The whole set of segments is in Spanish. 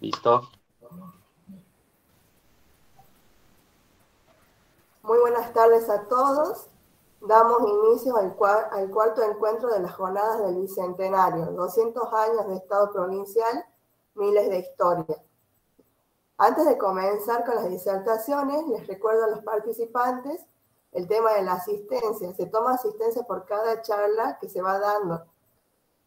Listo. Muy buenas tardes a todos. Damos inicio al, cuarto encuentro de las jornadas del Bicentenario, 200 años de Estado provincial, miles de historias. Antes de comenzar con las disertaciones, les recuerdo a los participantes el tema de la asistencia. Se toma asistencia por cada charla que se va dando.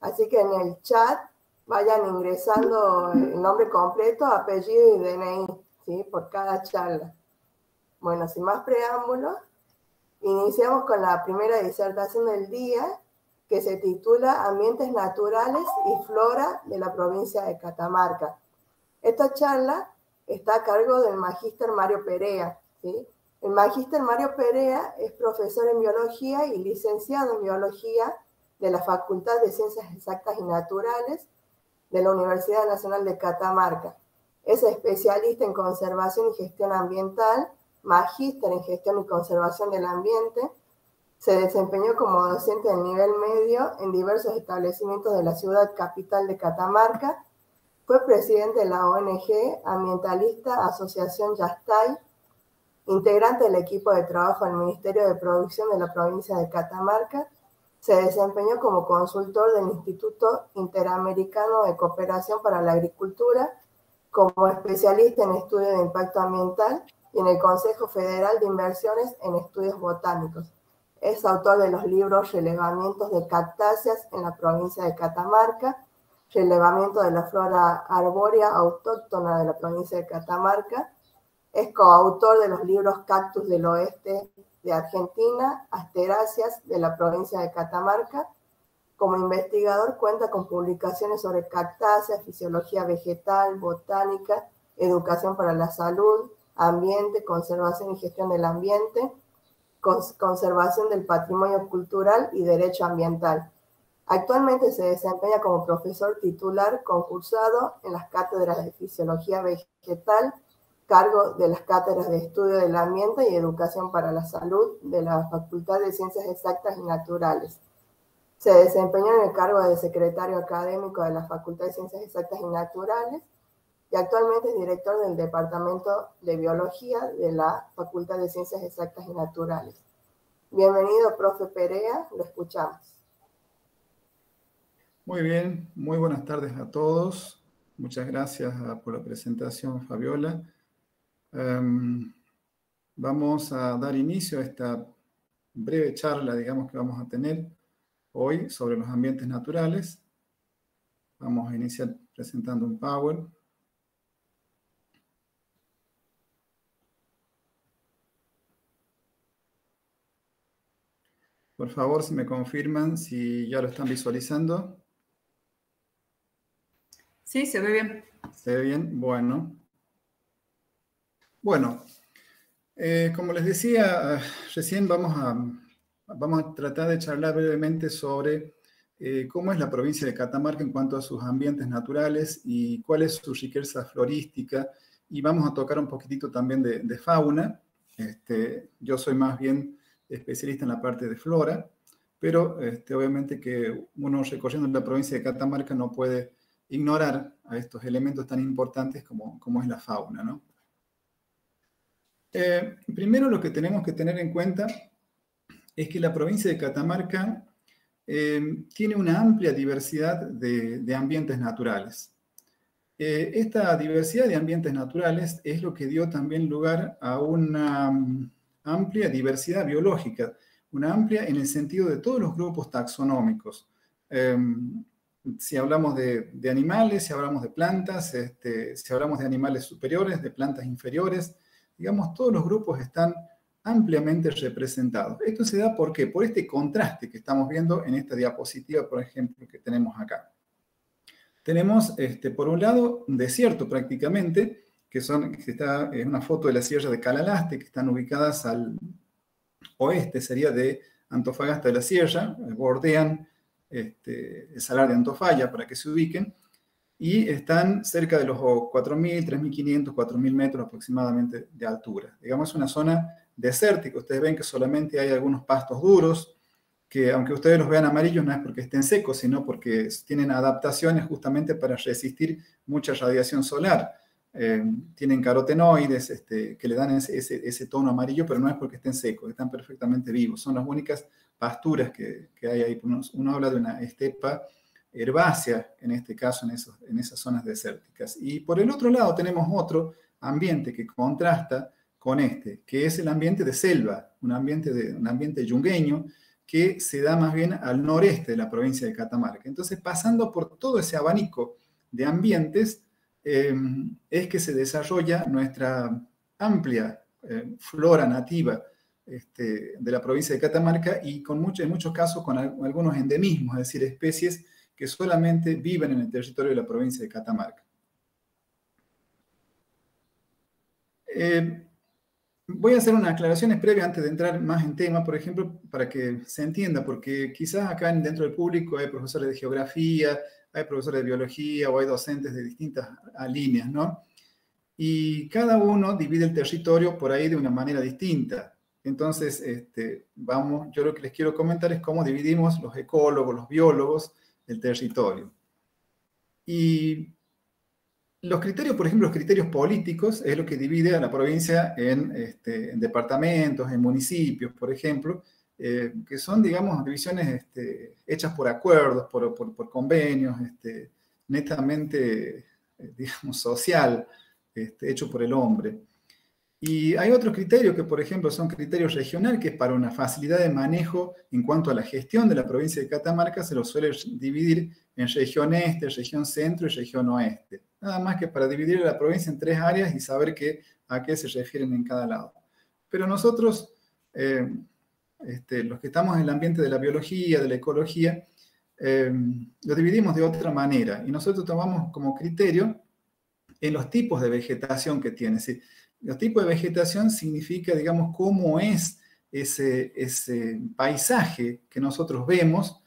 Así que en el chat vayan ingresando el nombre completo, apellido y DNI. Por cada charla. Bueno, sin más preámbulos, iniciamos con la primera disertación del día, que se titula Ambientes Naturales y Flora de la provincia de Catamarca. Esta charla está a cargo del magíster Mario Perea. El magíster Mario Perea es profesor en biología y licenciado en biología de la Facultad de Ciencias Exactas y Naturales de la Universidad Nacional de Catamarca. Es especialista en conservación y gestión ambiental, magíster en gestión y conservación del ambiente. Se desempeñó como docente de nivel medio en diversos establecimientos de la ciudad capital de Catamarca. Fue presidente de la ONG ambientalista Asociación Yastay, integrante del equipo de trabajo del Ministerio de Producción de la provincia de Catamarca se desempeñó como consultor del Instituto Interamericano de Cooperación para la Agricultura, como especialista en estudios de impacto ambiental y en el Consejo Federal de Inversiones en Estudios Botánicos. Es autor de los libros Relevamientos de cactáceas en la provincia de Catamarca, Relevamiento de la flora arbórea autóctona de la provincia de Catamarca. Es coautor de los libros Cactus del Oeste de Argentina, Asteráceas de la provincia de Catamarca. Como investigador cuenta con publicaciones sobre cactáceas, fisiología vegetal, botánica, educación para la salud, ambiente, conservación y gestión del ambiente, conservación del patrimonio cultural y derecho ambiental. Actualmente se desempeña como profesor titular concursado en las cátedras de fisiología vegetal, cargo de las cátedras de estudio del ambiente y educación para la salud de la Facultad de Ciencias Exactas y Naturales. Se desempeñó en el cargo de secretario académico de la Facultad de Ciencias Exactas y Naturales y actualmente es director del Departamento de Biología de la Facultad de Ciencias Exactas y Naturales. Bienvenido, profe Perea, lo escuchamos. Muy bien, muy buenas tardes a todos. Muchas gracias por la presentación, Fabiola. Em, vamos a dar inicio a esta breve charla, digamos, que vamos a tener hoy sobre los ambientes naturales. Vamos a iniciar presentando un Power. Por favor, si me confirman si ya lo están visualizando. Sí, se ve bien. Se ve bien, bueno. Bueno, eh, como les decía, recién vamos a, vamos a tratar de charlar brevemente sobre eh, cómo es la provincia de Catamarca en cuanto a sus ambientes naturales y cuál es su riqueza florística. Y vamos a tocar un poquitito también de, fauna. Este, yo soy más bien especialista en la parte de flora, pero este, obviamente que uno recorriendo la provincia de Catamarca no puede ignorar a estos elementos tan importantes como, como es la fauna, ¿no? Eh, primero lo que tenemos que tener en cuenta es que la provincia de Catamarca eh, tiene una amplia diversidad de, ambientes naturales. Eh, esta diversidad de ambientes naturales es lo que dio también lugar a una mm, amplia diversidad biológica, una amplia en el sentido de todos los grupos taxonómicos. si hablamos de, animales, si hablamos de plantas, este, si hablamos de animales superiores, de plantas inferiores, digamos, todos los grupos están ampliamente representados. Esto se da ¿por qué? Por este contraste que estamos viendo en esta diapositiva, por ejemplo, que tenemos acá. Tenemos, este, por un lado, un desierto prácticamente, que, son, que está, es una foto de la sierra de Calalaste, que están ubicadas al oeste, sería de Antofagasta de la Sierra, bordean este, el salar de Antofalla para que se ubiquen, y están cerca de los 4.000, 3.500, 4.000 metros aproximadamente de altura. Digamos, es una zona desértica. Ustedes ven que solamente hay algunos pastos duros que aunque ustedes los vean amarillos no es porque estén secos, sino porque tienen adaptaciones justamente para resistir mucha radiación solar. Eh, tienen carotenoides este, que le dan ese, tono amarillo, pero no es porque estén secos, están perfectamente vivos. Son las únicas pasturas que, hay ahí. Uno, habla de una estepa herbácea, en este caso, en, esas zonas desérticas. Y por el otro lado tenemos otro ambiente que contrasta con este, que es el ambiente de selva, un ambiente, un ambiente yungueño que se da más bien al noreste de la provincia de Catamarca. Entonces, pasando por todo ese abanico de ambientes, em, es que se desarrolla nuestra amplia eh, flora nativa este, de la provincia de Catamarca y con mucho, en muchos casos con algunos endemismos, es decir, especies que solamente viven en el territorio de la provincia de Catamarca. Eh, voy a hacer unas aclaraciones previas antes de entrar más en tema, por ejemplo, para que se entienda, porque quizás acá dentro del público hay profesores de geografía, hay profesores de biología o hay docentes de distintas líneas, ¿no? Y cada uno divide el territorio por ahí de una manera distinta. Entonces, este, vamos, yo lo que les quiero comentar es cómo dividimos los ecólogos, los biólogos, el territorio. Y los criterios, por ejemplo, los criterios políticos es lo que divide a la provincia en, este, departamentos, en municipios, por ejemplo, eh, que son, digamos, divisiones este, hechas por acuerdos, por, por, convenios, este, netamente, eh, digamos, social, hecho por el hombre. Y hay otros criterios que, por ejemplo, son criterios regionales, que es para una facilidad de manejo en cuanto a la gestión de la provincia de Catamarca, se lo suele dividir en región este, región centro y región oeste. Nada más que para dividir la provincia en tres áreas y saber qué, a qué se refieren en cada lado. Pero nosotros, eh, este, los que estamos en el ambiente de la biología, de la ecología, eh, lo dividimos de otra manera y nosotros tomamos como criterio en los tipos de vegetación que tiene. Los tipos de vegetación significa, digamos, cómo es ese, ese paisaje que nosotros vemos,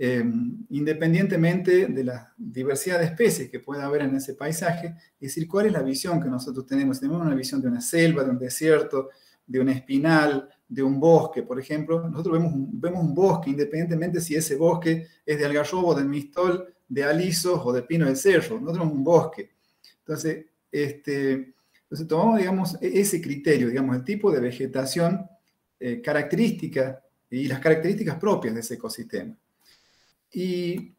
eh, independientemente de la diversidad de especies que pueda haber en ese paisaje, es decir, cuál es la visión que nosotros tenemos. Tenemos una visión de una selva, de un desierto, de un espinal, de un bosque, por ejemplo. Nosotros vemos un, vemos un bosque, independientemente si ese bosque es de algarrobo, de mistol, de alisos o de pino del cerro. Nosotros vemos un bosque. Entonces, este, entonces tomamos, digamos, e-, ese criterio, digamos, el tipo de vegetación eh, característica y las características propias de ese ecosistema. ¿Y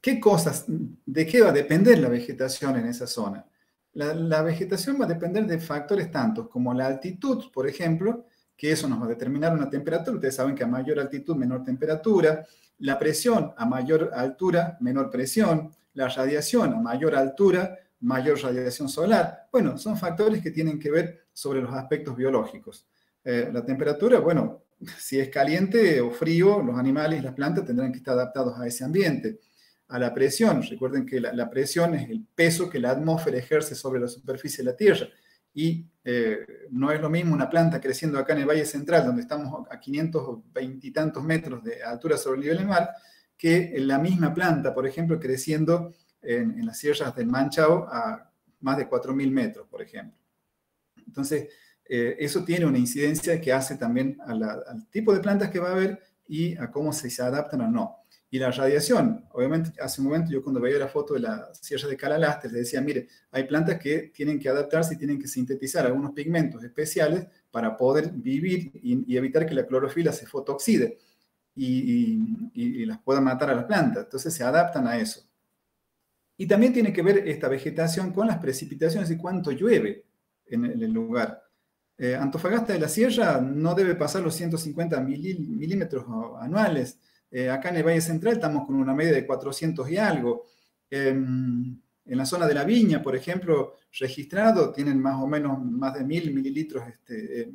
qué cosas, de qué va a depender la vegetación en esa zona? La, vegetación va a depender de factores tantos como la altitud, por ejemplo, que eso nos va a determinar una temperatura. Ustedes saben que a mayor altitud, menor temperatura. La presión, a mayor altura, menor presión. La radiación, a mayor altura, mayor radiación solar. Bueno, son factores que tienen que ver sobre los aspectos biológicos. Eh, la temperatura, bueno, si es caliente o frío, los animales y las plantas tendrán que estar adaptados a ese ambiente. A la presión, recuerden que la, presión es el peso que la atmósfera ejerce sobre la superficie de la Tierra. Y eh, no es lo mismo una planta creciendo acá en el Valle Central, donde estamos a 520 y tantos metros de altura sobre el nivel del mar, que la misma planta, por ejemplo, creciendo en, las sierras del Manchao a más de 4.000 metros, por ejemplo. Entonces, eh, eso tiene una incidencia que hace también al tipo de plantas que va a haber y a cómo se, se adaptan o no. Y la radiación, obviamente, hace un momento yo cuando veía la foto de la sierra de Calalaste, le decía, mire, hay plantas que tienen que adaptarse y tienen que sintetizar algunos pigmentos especiales para poder vivir y, evitar que la clorofila se fotooxide y, y, las pueda matar a las plantas. Entonces se adaptan a eso. Y también tiene que ver esta vegetación con las precipitaciones y cuánto llueve en el lugar. Eh, Antofagasta de la Sierra no debe pasar los 150 milímetros anuales. Eh, acá en el Valle Central estamos con una media de 400 y algo. Em, en la zona de la Viña, por ejemplo, registrado, tienen más o menos más de 1000 mililitros este, eh,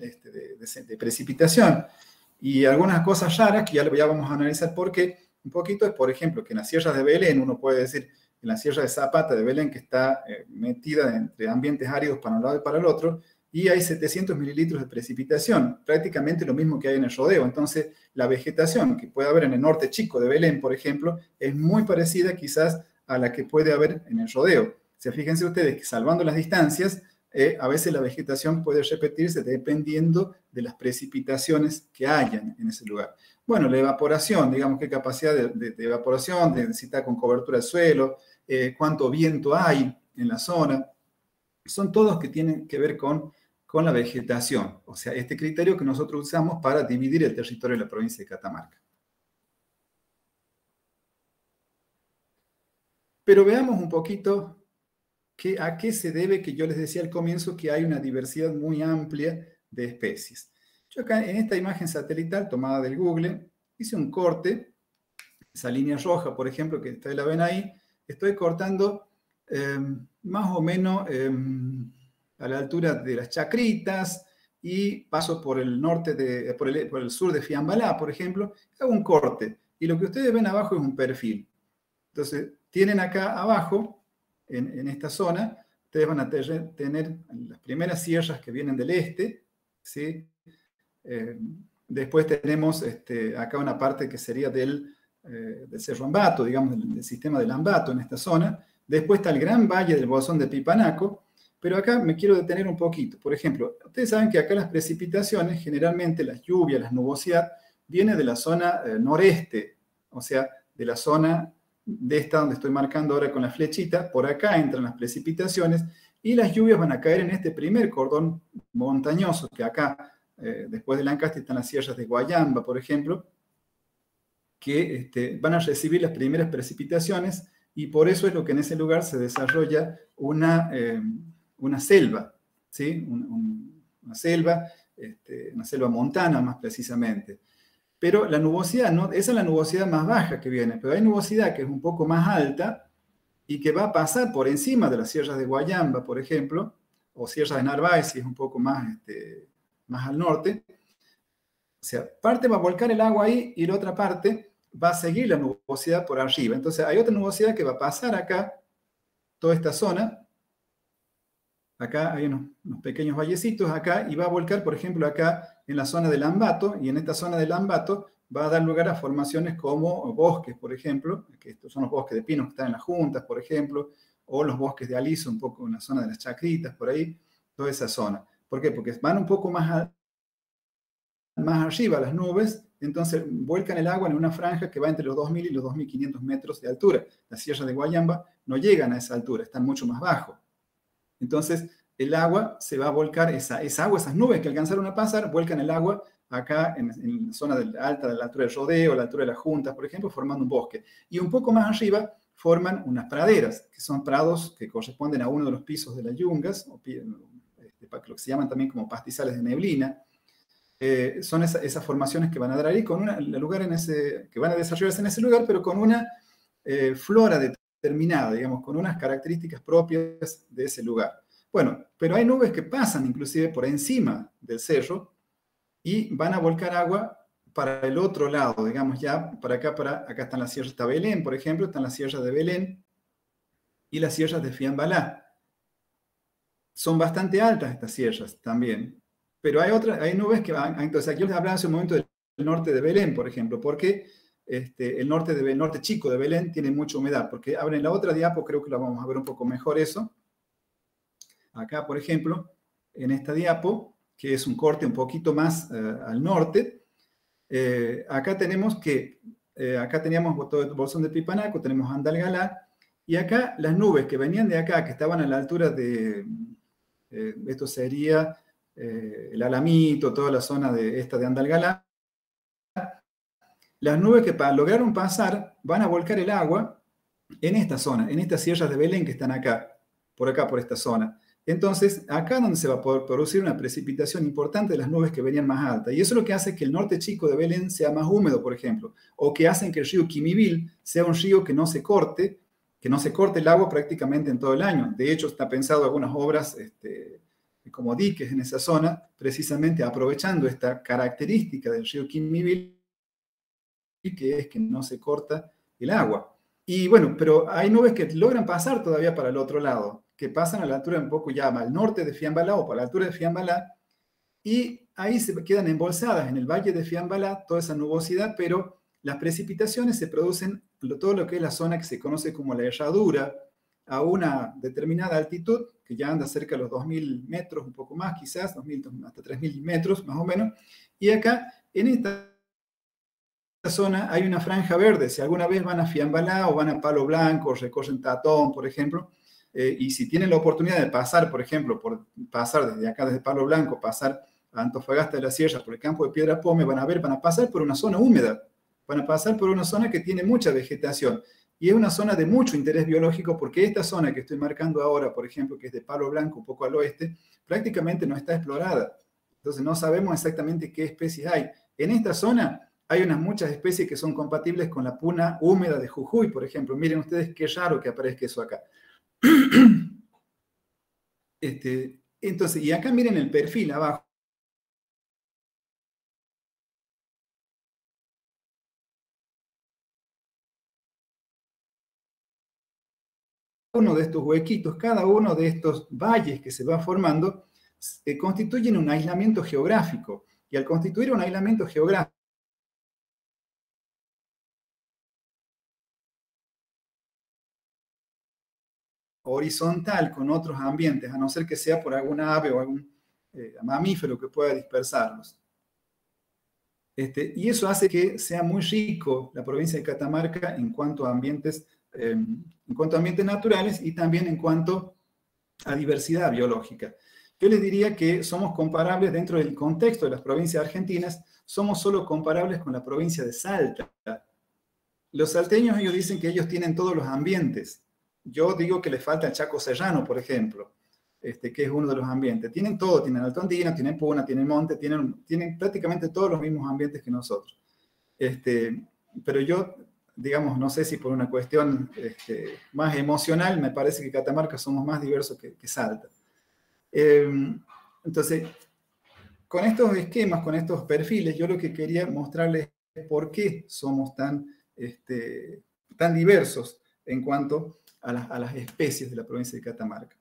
este, de, de, precipitación. Y algunas cosas raras que ya, ya vamos a analizar porque un poquito es, por ejemplo, que en las sierras de Belén uno puede decir, en la Sierra de Zapata de Belén, que está eh, metida entre ambientes áridos para un lado y para el otro, y hay 700 mililitros de precipitación, prácticamente lo mismo que hay en el rodeo. Entonces, la vegetación que puede haber en el norte chico de Belén, por ejemplo, es muy parecida quizás a la que puede haber en el rodeo. O fíjense ustedes que salvando las distancias, eh, a veces la vegetación puede repetirse dependiendo de las precipitaciones que hayan en ese lugar. Bueno, la evaporación, digamos, qué capacidad de, evaporación, de densidad con cobertura del suelo, eh, cuánto viento hay en la zona. Son todos que tienen que ver con, con la vegetación, o sea, este criterio que nosotros usamos para dividir el territorio de la provincia de Catamarca. Pero veamos un poquito a qué se debe que yo les decía al comienzo que hay una diversidad muy amplia de especies. Yo acá en esta imagen satelital tomada del Google hice un corte, esa línea roja, por ejemplo, que ustedes la ven ahí, estoy cortando em, más o menos em, a la altura de las chacritas y paso por el norte de, por el, por el sur de Fiambalá, por ejemplo, hago un corte. Y lo que ustedes ven abajo es un perfil. Entonces, tienen acá abajo en, esta zona, ustedes van a tener las primeras sierras que vienen del este, ¿sí? Eh, después tenemos este, acá una parte que sería del, eh, Cerro Ambato, digamos, del, sistema del Ambato en esta zona. Después está el gran valle del Bolsón de Pipanaco, pero acá me quiero detener un poquito. Por ejemplo, ustedes saben que acá las precipitaciones, generalmente las lluvias, la nubosidad, viene de la zona eh, noreste, o sea, de la zona de esta donde estoy marcando ahora con la flechita, por acá entran las precipitaciones y las lluvias van a caer en este primer cordón montañoso que acá, eh, después de Lancaster, están las sierras de Guayamba, por ejemplo, que este, van a recibir las primeras precipitaciones y por eso es lo que en ese lugar se desarrolla una, eh, una selva, ¿sí? una selva, este, una selva montana más precisamente. Pero la nubosidad, no, esa es la nubosidad más baja que viene, pero hay nubosidad que es un poco más alta y que va a pasar por encima de las sierras de Guayamba, por ejemplo, o sierras de Narváez, si es un poco más, este, más al norte. O sea, parte va a volcar el agua ahí y la otra parte va a seguir la nubosidad por arriba. Entonces hay otra nubosidad que va a pasar acá, toda esta zona. Acá hay unos, pequeños vallecitos acá y va a volcar, por ejemplo, acá en la zona del Ambato, y en esta zona del Ambato va a dar lugar a formaciones como bosques, por ejemplo, que estos son los bosques de pinos que están en las juntas, por ejemplo, o los bosques de aliso, un poco en la zona de las chacritas, por ahí, toda esa zona. ¿Por qué? Porque van un poco más, más arriba las nubes, entonces vuelcan el agua en una franja que va entre los 2.000 y los 2.500 metros de altura. Las sierras de Guayamba no llegan a esa altura, están mucho más bajo. Entonces, el agua se va a volcar, esa, esa agua, esas nubes que alcanzaron a pasar, vuelcan el agua acá en, la zona alta de la altura del rodeo, la altura de las juntas, por ejemplo, formando un bosque. Y un poco más arriba forman unas praderas, que son prados que corresponden a uno de los pisos de las yungas, o lo que se llaman también como pastizales de neblina. Eh, son esas formaciones que van a dar ahí, con una, lugar en ese, que van a desarrollarse en ese lugar, pero con una eh, flora determinada, digamos, con unas características propias de ese lugar. Bueno, pero hay nubes que pasan inclusive por encima del cerro y van a volcar agua para el otro lado, digamos ya para acá, para acá están las sierras de Belén, por ejemplo, están las sierras de Belén y las sierras de Fiambalá. Son bastante altas estas sierras también, pero hay otras, hay nubes que van, entonces aquí les hablaba hace un momento del norte de Belén, por ejemplo, porque este, el norte, de, norte chico de Belén tiene mucha humedad, porque en la otra diapo creo que la vamos a ver un poco mejor eso, acá, por ejemplo, en esta diapo, que es un corte un poquito más eh, al norte, eh, acá tenemos que, eh, acá teníamos todo el bolsón de Pipanaco, tenemos Andalgalá, y acá las nubes que venían de acá, que estaban a la altura de, esto sería el Alamito, toda la zona de esta de Andalgalá, las nubes que lograron pasar van a volcar el agua en esta zona, en estas sierras de Belén que están acá, por acá, por esta zona. Entonces, acá donde se va a producir una precipitación importante de las nubes que venían más altas. Y eso es lo que hace que el norte chico de Belén sea más húmedo, por ejemplo, o que hacen que el río Quimibil sea un río que no se corte, que no se corte el agua prácticamente en todo el año. De hecho, está pensado algunas obras este, como diques en esa zona, precisamente aprovechando esta característica del río Quimibil, que es que no se corta el agua. Y bueno, pero hay nubes que logran pasar todavía para el otro lado que pasan a la altura un poco ya al norte de Fiambalá o para la altura de Fiambalá, y ahí se quedan embolsadas en el valle de Fiambalá toda esa nubosidad, pero las precipitaciones se producen todo lo que es la zona que se conoce como la herradura, a una determinada altitud, que ya anda cerca de los 2.000 metros, un poco más quizás, 2.000 hasta 3.000 metros más o menos, y acá en esta zona hay una franja verde. Si alguna vez van a Fiambalá o van a Palo Blanco, recorren Tatón, por ejemplo, eh, y si tienen la oportunidad de pasar, por ejemplo, por pasar desde acá, desde Palo Blanco, pasar a Antofagasta de la Sierra, por el campo de Piedra Pome, van a ver, van a pasar por una zona húmeda, van a pasar por una zona que tiene mucha vegetación. Y es una zona de mucho interés biológico porque esta zona que estoy marcando ahora, por ejemplo, que es de Palo Blanco, un poco al oeste, prácticamente no está explorada. Entonces no sabemos exactamente qué especies hay. En esta zona hay unas muchas especies que son compatibles con la puna húmeda de Jujuy, por ejemplo. Miren ustedes qué raro que aparezca eso acá. Este, entonces, y acá miren el perfil abajo. Uno de estos huequitos, cada uno de estos valles que se va formando, eh, constituyen un aislamiento geográfico. Y al constituir un aislamiento geográfico, horizontal con otros ambientes, a no ser que sea por alguna ave o algún eh, mamífero que pueda dispersarlos. Este, y eso hace que sea muy rico la provincia de Catamarca en cuanto a ambientes, em, en cuanto a ambientes naturales y también en cuanto a diversidad biológica. Yo les diría que somos comparables dentro del contexto de las provincias argentinas, somos solo comparables con la provincia de Salta. Los salteños ellos dicen que ellos tienen todos los ambientes, yo digo que le falta el Chaco Serrano, por ejemplo, este, que es uno de los ambientes. Tienen todo, tienen Alto Andino, tienen Puna, tienen Monte, tienen, tienen prácticamente todos los mismos ambientes que nosotros. Este, pero yo, digamos, no sé si por una cuestión este, más emocional, me parece que Catamarca somos más diversos que, Salta. Em, entonces, con estos esquemas, con estos perfiles, yo lo que quería mostrarles es por qué somos tan, este, tan diversos en cuanto a, las especies de la provincia de Catamarca.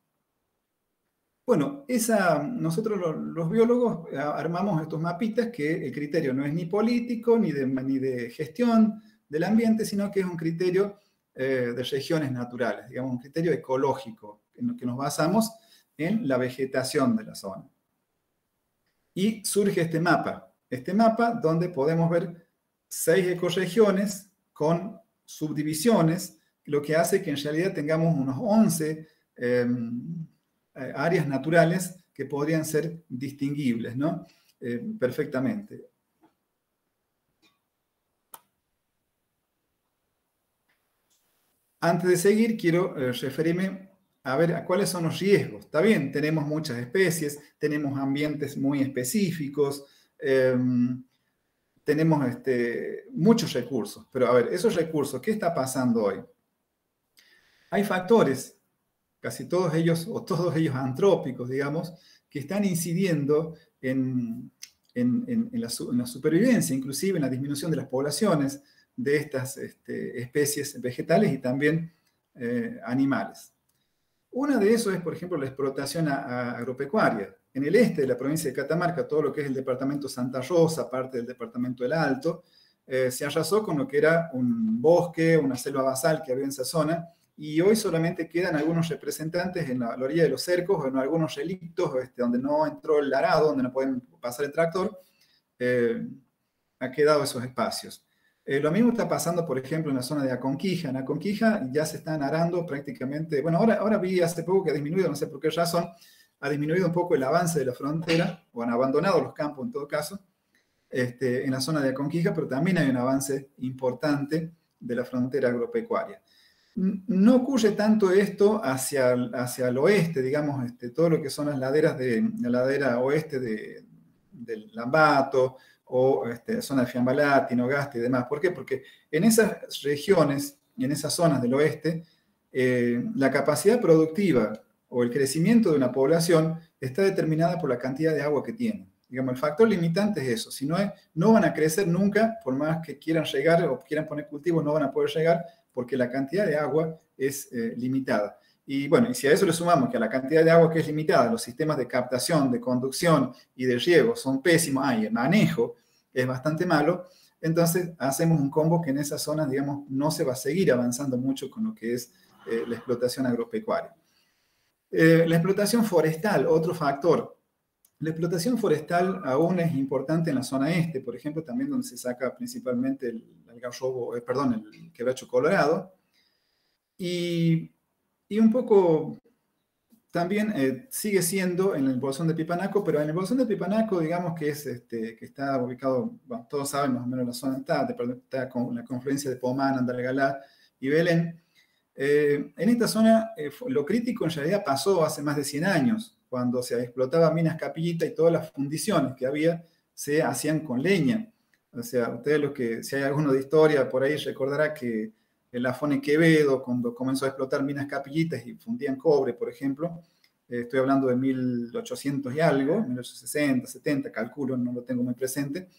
Bueno, esa, nosotros los, biólogos eh, armamos estos mapitas que el criterio no es ni político ni de, ni de gestión del ambiente, sino que es un criterio eh, de regiones naturales, digamos, un criterio ecológico, en lo que nos basamos en la vegetación de la zona. Y surge este mapa, este mapa donde podemos ver seis ecorregiones con subdivisiones lo que hace que en realidad tengamos unos 11 em, eh, áreas naturales que podrían ser distinguibles ¿no? Eh, perfectamente. Antes de seguir, quiero eh, referirme a ver a cuáles son los riesgos. Está bien, tenemos muchas especies, tenemos ambientes muy específicos, em, tenemos este, muchos recursos, pero a ver, esos recursos, ¿qué está pasando hoy? hay factores, casi todos ellos, o todos ellos antrópicos, digamos, que están incidiendo en, la, supervivencia, inclusive en la disminución de las poblaciones de estas este, especies vegetales y también eh, animales. Una de esos es, por ejemplo, la explotación agropecuaria. En el este de la provincia de Catamarca, todo lo que es el departamento Santa Rosa, parte del departamento del Alto, eh, se arrasó con lo que era un bosque, una selva basal que había en esa zona, y hoy solamente quedan algunos representantes en la, orilla de los cercos o en algunos relictos este, donde no entró el arado, donde no pueden pasar el tractor, eh, ha quedado esos espacios. Eh, lo mismo está pasando, por ejemplo, en la zona de Aconquija. En Aconquija ya se están arando prácticamente, bueno, ahora, ahora vi hace poco que ha disminuido, no sé por qué razón, ha disminuido un poco el avance de la frontera, o han abandonado los campos en todo caso, este, en la zona de Aconquija, pero también hay un avance importante de la frontera agropecuaria. No ocurre tanto esto hacia, hacia el oeste, digamos, este, todo lo que son las laderas de la ladera oeste de, del Lambato o este, zona de Fiambalá, Tinogasta y demás. ¿Por qué? Porque en esas regiones y en esas zonas del oeste, eh, la capacidad productiva o el crecimiento de una población está determinada por la cantidad de agua que tiene. Digamos, el factor limitante es eso. Si no, es, no van a crecer nunca, por más que quieran llegar o quieran poner cultivos, no van a poder llegar porque la cantidad de agua es eh, limitada. Y bueno, y si a eso le sumamos que a la cantidad de agua que es limitada, los sistemas de captación, de conducción y de riego son pésimos, ah, y el manejo es bastante malo, entonces hacemos un combo que en esas zonas, digamos, no se va a seguir avanzando mucho con lo que es eh, la explotación agropecuaria. Eh, la explotación forestal, otro factor. La explotación forestal aún es importante en la zona este, por ejemplo, también donde se saca principalmente el, el perdón, el quebracho colorado. Y, y un poco también eh, sigue siendo en el bolsón de Pipanaco, pero en el bolsón de Pipanaco, digamos que es este, que está ubicado, todos saben más o menos la zona está, está con la confluencia de Pomán, Andalgalá y Belén. Eh, en esta zona, eh, lo crítico en realidad pasó hace más de 100 años, cuando se explotaba minas capillita y todas las fundiciones que había se hacían con leña. O sea, ustedes los que, si hay alguno de historia por ahí, recordará que el Afone Quevedo, cuando comenzó a explotar minas capillitas y fundían cobre, por ejemplo, eh, estoy hablando de 1800 y algo, 1860, 70, calculo, no lo tengo muy presente,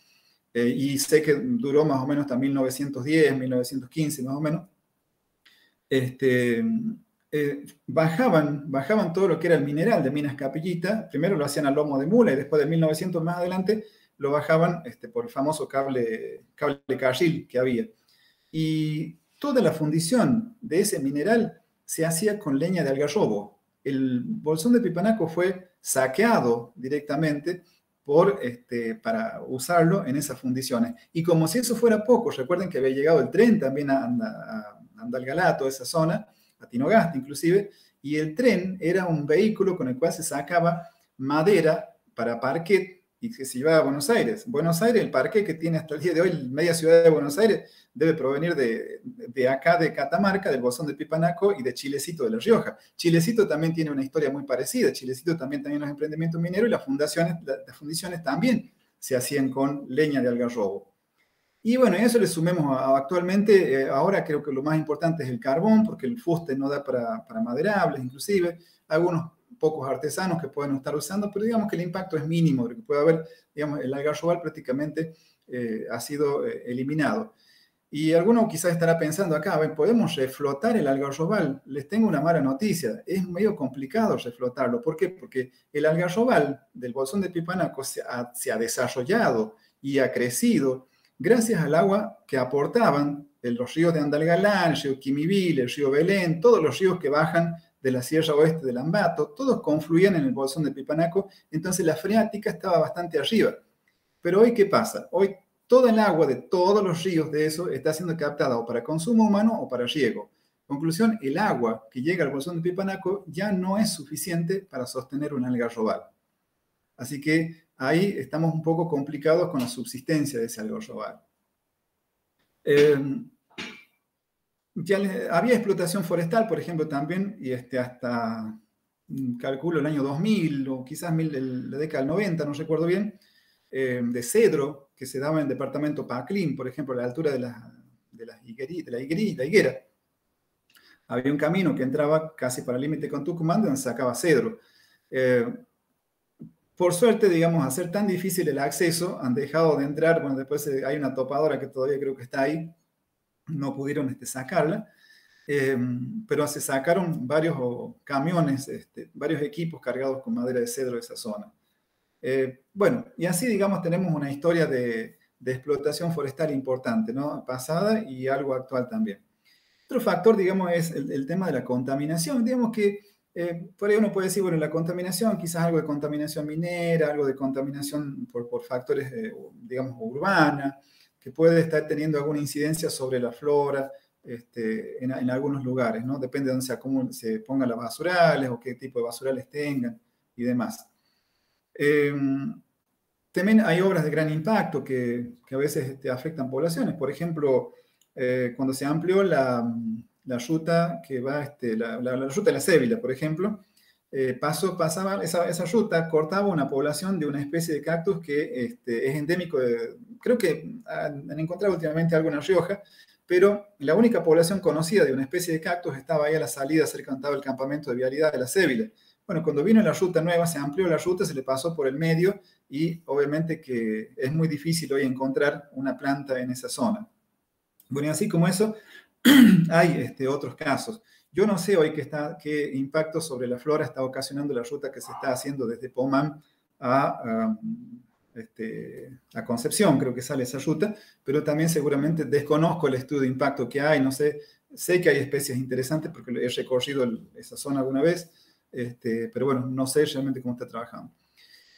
eh, y sé que duró más o menos hasta 1910, 1915, más o menos, este, eh, bajaban, bajaban todo lo que era el mineral de minas capillitas, primero lo hacían al lomo de mula y después de 1900 más adelante lo bajaban este, por el famoso cable, cable carril que había. Y toda la fundición de ese mineral se hacía con leña de algarrobo. El bolsón de Pipanaco fue saqueado directamente por, este, para usarlo en esas fundiciones. Y como si eso fuera poco, recuerden que había llegado el tren también a, a, toda esa zona, a Tinogasta inclusive, y el tren era un vehículo con el cual se sacaba madera para parquet y que se llevaba a Buenos Aires. Buenos Aires, el parque que tiene hasta el día de hoy, media ciudad de Buenos Aires, debe provenir de, de, acá, de Catamarca, del Bozón de Pipanaco y de Chilecito de La Rioja. Chilecito también tiene una historia muy parecida. Chilecito también tenía los emprendimientos mineros y las fundaciones, las fundiciones también se hacían con leña de algarrobo. Y bueno, eso le sumemos actualmente, eh, ahora creo que lo más importante es el carbón, porque el fuste no da para, para maderables, inclusive. Algunos pocos artesanos que pueden estar usando, pero digamos que el impacto es mínimo, que puede haber, digamos, el algarrobal prácticamente eh, ha sido eh, eliminado. Y alguno quizás estará pensando acá, a ver, ¿podemos reflotar el algarrobal? Les tengo una mala noticia, es medio complicado reflotarlo. ¿Por qué? Porque el algarrobal del bolsón de Pipanaco se ha, se ha desarrollado y ha crecido gracias al agua que aportaban los ríos de Andalgalán, el río Quimivil, el río Belén, todos los ríos que bajan de la Sierra Oeste del Ambato, todos confluían en el bolsón de Pipanaco, entonces la freática estaba bastante arriba. Pero hoy, ¿qué pasa? Hoy toda el agua de todos los ríos de eso está siendo captada o para consumo humano o para riego. Conclusión, el agua que llega al bolsón de Pipanaco ya no es suficiente para sostener un algarrobal. Así que ahí estamos un poco complicados con la subsistencia de ese algarrobal. Eh, había explotación forestal, por ejemplo, también, y este, hasta, mm, calculo, el año 2000 o quizás mil, la década del 90, no recuerdo bien, eh, de cedro que se daba en el departamento Paclín, por ejemplo, a la altura de la, de la, higuera. Había un camino que entraba casi para el límite con Tucumán, donde sacaba cedro. Eh, por suerte, digamos, a ser tan difícil el acceso, han dejado de entrar, bueno, después eh, hay una topadora que todavía creo que está ahí, no pudieron este, sacarla, em, pero se sacaron varios camiones, este, varios equipos cargados con madera de cedro de esa zona. Eh, bueno, y así, digamos, tenemos una historia de, explotación forestal importante, ¿no? Pasada y algo actual también. Otro factor, digamos, es el, tema de la contaminación. Digamos que eh, por ahí uno puede decir, bueno, la contaminación, quizás algo de contaminación minera, algo de contaminación por, por factores, digamos, urbana, puede estar teniendo alguna incidencia sobre la flora este, en, algunos lugares, ¿no? Depende de dónde se, se pongan las basurales o qué tipo de basurales tengan y demás. Em, también hay obras de gran impacto que, que a veces este, afectan poblaciones. Por ejemplo, eh, cuando se amplió la, la, ruta que va, este, la, ruta de la Cébila, por ejemplo, eh, pasó, pasaba, esa, esa, ruta cortaba una población de una especie de cactus que este, es endémico de, creo que han, encontrado últimamente algo en La Rioja, pero la única población conocida de una especie de cactus estaba ahí a la salida cerca del campamento de vialidad de la Cébila. Bueno, cuando vino la ruta nueva, se amplió la ruta, se le pasó por el medio y obviamente que es muy difícil hoy encontrar una planta en esa zona. Bueno, y así como eso, hay este, otros casos. Yo no sé hoy qué, está, qué impacto sobre la flora está ocasionando la ruta que se está haciendo desde Pomán a, este, a Concepción, creo que sale esa ruta, pero también seguramente desconozco el estudio de impacto que hay, no sé, sé que hay especies interesantes porque he recorrido esa zona alguna vez, este, pero bueno, no sé realmente cómo está trabajando.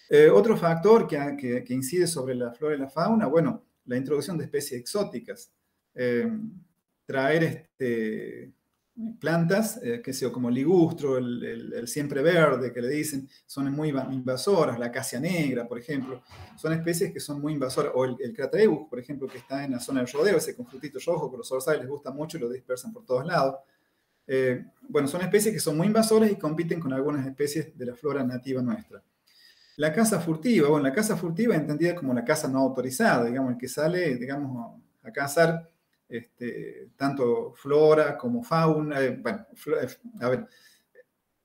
Eh, otro factor que, que, incide sobre la flora y la fauna, bueno, la introducción de especies exóticas. Eh, traer este, plantas, eh, que sea como ligustro, el, siempre verde que le dicen, son muy invasoras, la acacia negra, por ejemplo, son especies que son muy invasoras, o el, el por ejemplo, que está en la zona del rodeo, ese conflictito rojo que los orsales les gusta mucho y lo dispersan por todos lados. Eh, bueno, son especies que son muy invasoras y compiten con algunas especies de la flora nativa nuestra. La caza furtiva, bueno, la caza furtiva entendida como la caza no autorizada, digamos, el que sale, digamos, a cazar este, tanto flora como fauna. Eh, bueno, eh, a ver,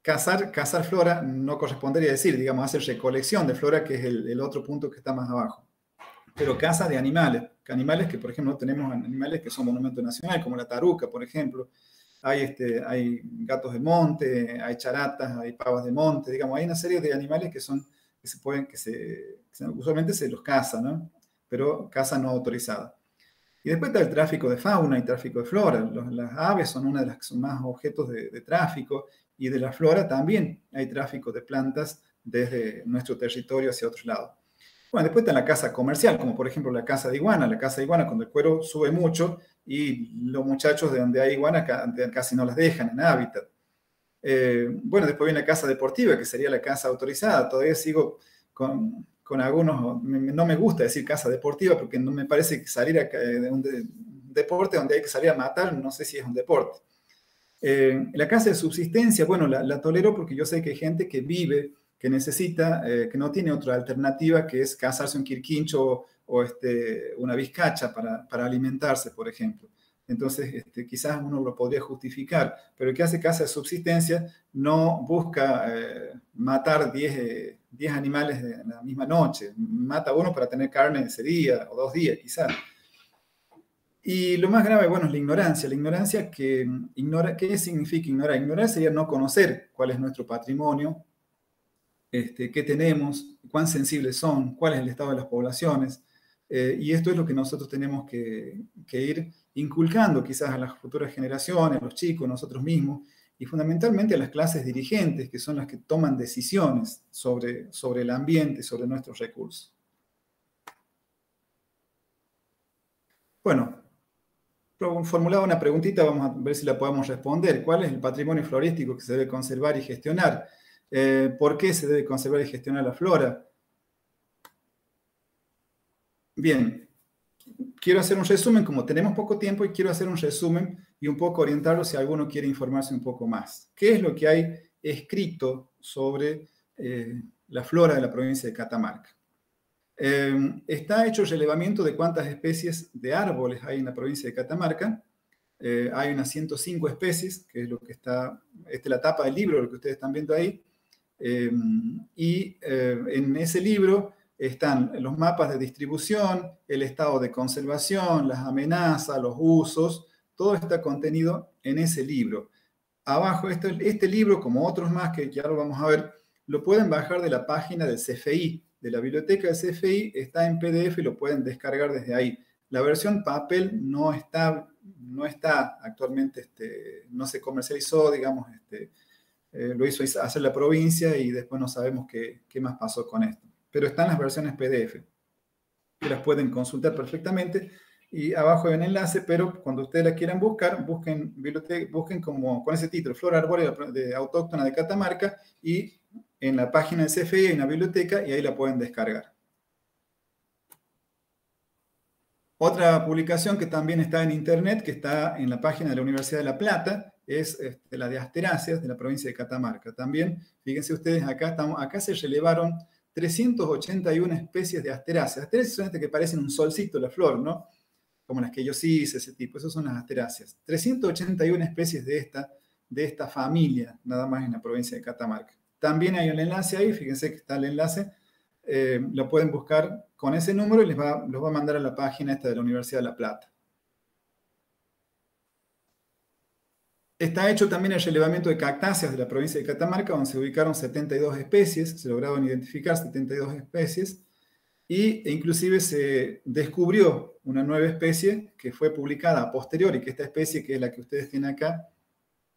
cazar, cazar flora no correspondería decir, digamos, hacer recolección de flora, que es el, otro punto que está más abajo. Pero caza de animales, animales que, por ejemplo, tenemos animales que son monumento nacional, como la taruca, por ejemplo. Hay, este, hay gatos de monte, hay charatas, hay pavas de monte, digamos, hay una serie de animales que son, que se pueden, que se, usualmente se los caza. Pero caza no autorizada. Y después está el tráfico de fauna y tráfico de flora. las aves son una de las que son más objetos de, tráfico y de la flora también hay tráfico de plantas desde nuestro territorio hacia otros lados. Bueno, después está la caza comercial, como por ejemplo la caza de iguana. La caza de iguana, cuando el cuero sube mucho y los muchachos de donde hay iguana casi no las dejan en hábitat. Eh, bueno, después viene la caza deportiva, que sería la caza autorizada. Todavía sigo con, con algunos, no me gusta decir casa deportiva porque no me parece que salir a, de un deporte donde hay que salir a matar, no sé si es un deporte. Eh, la casa de subsistencia, bueno, la, tolero porque yo sé que hay gente que vive, que necesita, eh, que no tiene otra alternativa que es cazarse un quirquincho o, este, una vizcacha para, para, alimentarse, por ejemplo. Entonces, este, quizás uno lo podría justificar, pero el que hace casa de subsistencia no busca eh, matar 10 10 animales en la misma noche. Mata uno para tener carne ese día o dos días, quizás. Y lo más grave, bueno, es la ignorancia. La ignorancia que ignora, ¿qué significa ignorar? Ignorar sería no conocer cuál es nuestro patrimonio, este, qué tenemos, cuán sensibles son, cuál es el estado de las poblaciones. Eh, y esto es lo que nosotros tenemos que, que ir inculcando quizás a las futuras generaciones, a los chicos, nosotros mismos, y fundamentalmente a las clases dirigentes, que son las que toman decisiones sobre, sobre el ambiente, sobre nuestros recursos. Bueno, formulado una preguntita, vamos a ver si la podemos responder. ¿Cuál es el patrimonio florístico que se debe conservar y gestionar? Eh, ¿Por qué se debe conservar y gestionar la flora? Bien, quiero hacer un resumen, como tenemos poco tiempo, y quiero hacer un resumen y un poco orientarlo si alguno quiere informarse un poco más. ¿Qué es lo que hay escrito sobre eh, la flora de la provincia de Catamarca? Eh, está hecho el relevamiento de cuántas especies de árboles hay en la provincia de Catamarca. Eh, hay unas 105 especies, que es lo que está, esta es la tapa del libro, lo que ustedes están viendo ahí. y en ese libro están los mapas de distribución, el estado de conservación, las amenazas, los usos, todo está contenido en ese libro. Abajo, este, este libro, como otros más que ya lo vamos a ver, lo pueden bajar de la página del CFI, de la biblioteca del CFI, está en PDF y lo pueden descargar desde ahí. La versión papel no está, no está actualmente, este, no se comercializó, digamos, este, eh, lo hizo hacer la provincia y después no sabemos qué, qué más pasó con esto. Pero están las versiones PDF, las pueden consultar perfectamente y abajo hay un enlace, pero cuando ustedes la quieran buscar, busquen, busquen como, con ese título, Flora Arbórea de Autóctona de Catamarca, y en la página de CFE hay una biblioteca y ahí la pueden descargar. Otra publicación que también está en internet, que está en la página de la Universidad de La Plata, es este, la de Asteráceas de la provincia de Catamarca. También, fíjense ustedes, acá, estamos, acá se relevaron 381 especies de asteráceas. Asteráceas son estas que parecen un solcito la flor, ¿no? como las que yo hice, ese tipo, esas son las asteráceas. 381 especies de esta, de esta familia, nada más en la provincia de Catamarca. También hay un enlace ahí, fíjense que está el enlace, eh, lo pueden buscar con ese número y les va, los va a mandar a la página esta de la Universidad de La Plata. Está hecho también el relevamiento de cactáceas de la provincia de Catamarca, donde se ubicaron 72 especies, se lograron identificar 72 especies, y, e inclusive se descubrió una nueva especie que fue publicada a posteriori, que esta especie, que es la que ustedes tienen acá,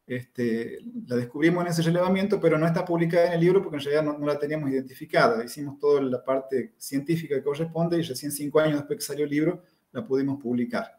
este, la descubrimos en ese relevamiento, pero no está publicada en el libro porque en realidad no, la teníamos identificada. Hicimos toda la parte científica que corresponde y recién cinco años después que salió el libro la pudimos publicar.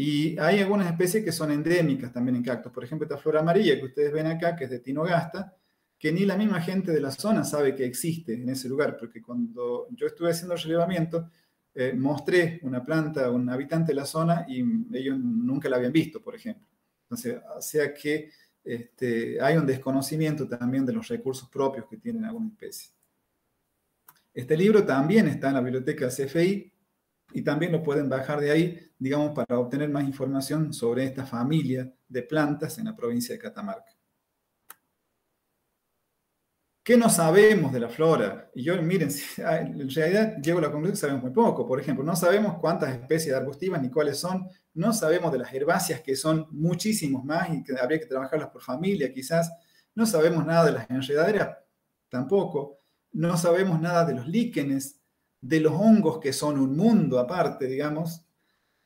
Y hay algunas especies que son endémicas también en cactus. Por ejemplo, esta flor amarilla que ustedes ven acá, que es de Tinogasta, que ni la misma gente de la zona sabe que existe en ese lugar, porque cuando yo estuve haciendo el relevamiento, eh, mostré una planta a un habitante de la zona y ellos nunca la habían visto, por ejemplo. Entonces, o sea que este, hay un desconocimiento también de los recursos propios que tienen alguna especie. Este libro también está en la biblioteca CFI y también lo pueden bajar de ahí, digamos, para obtener más información sobre esta familia de plantas en la provincia de Catamarca. ¿Qué no sabemos de la flora? Y yo, miren, en realidad llego a la conclusión que sabemos muy poco. Por ejemplo, no sabemos cuántas especies arbustivas ni cuáles son. No sabemos de las herbáceas, que son muchísimos más y que habría que trabajarlas por familia, quizás. No sabemos nada de las enredaderas, tampoco. No sabemos nada de los líquenes, de los hongos, que son un mundo aparte, digamos,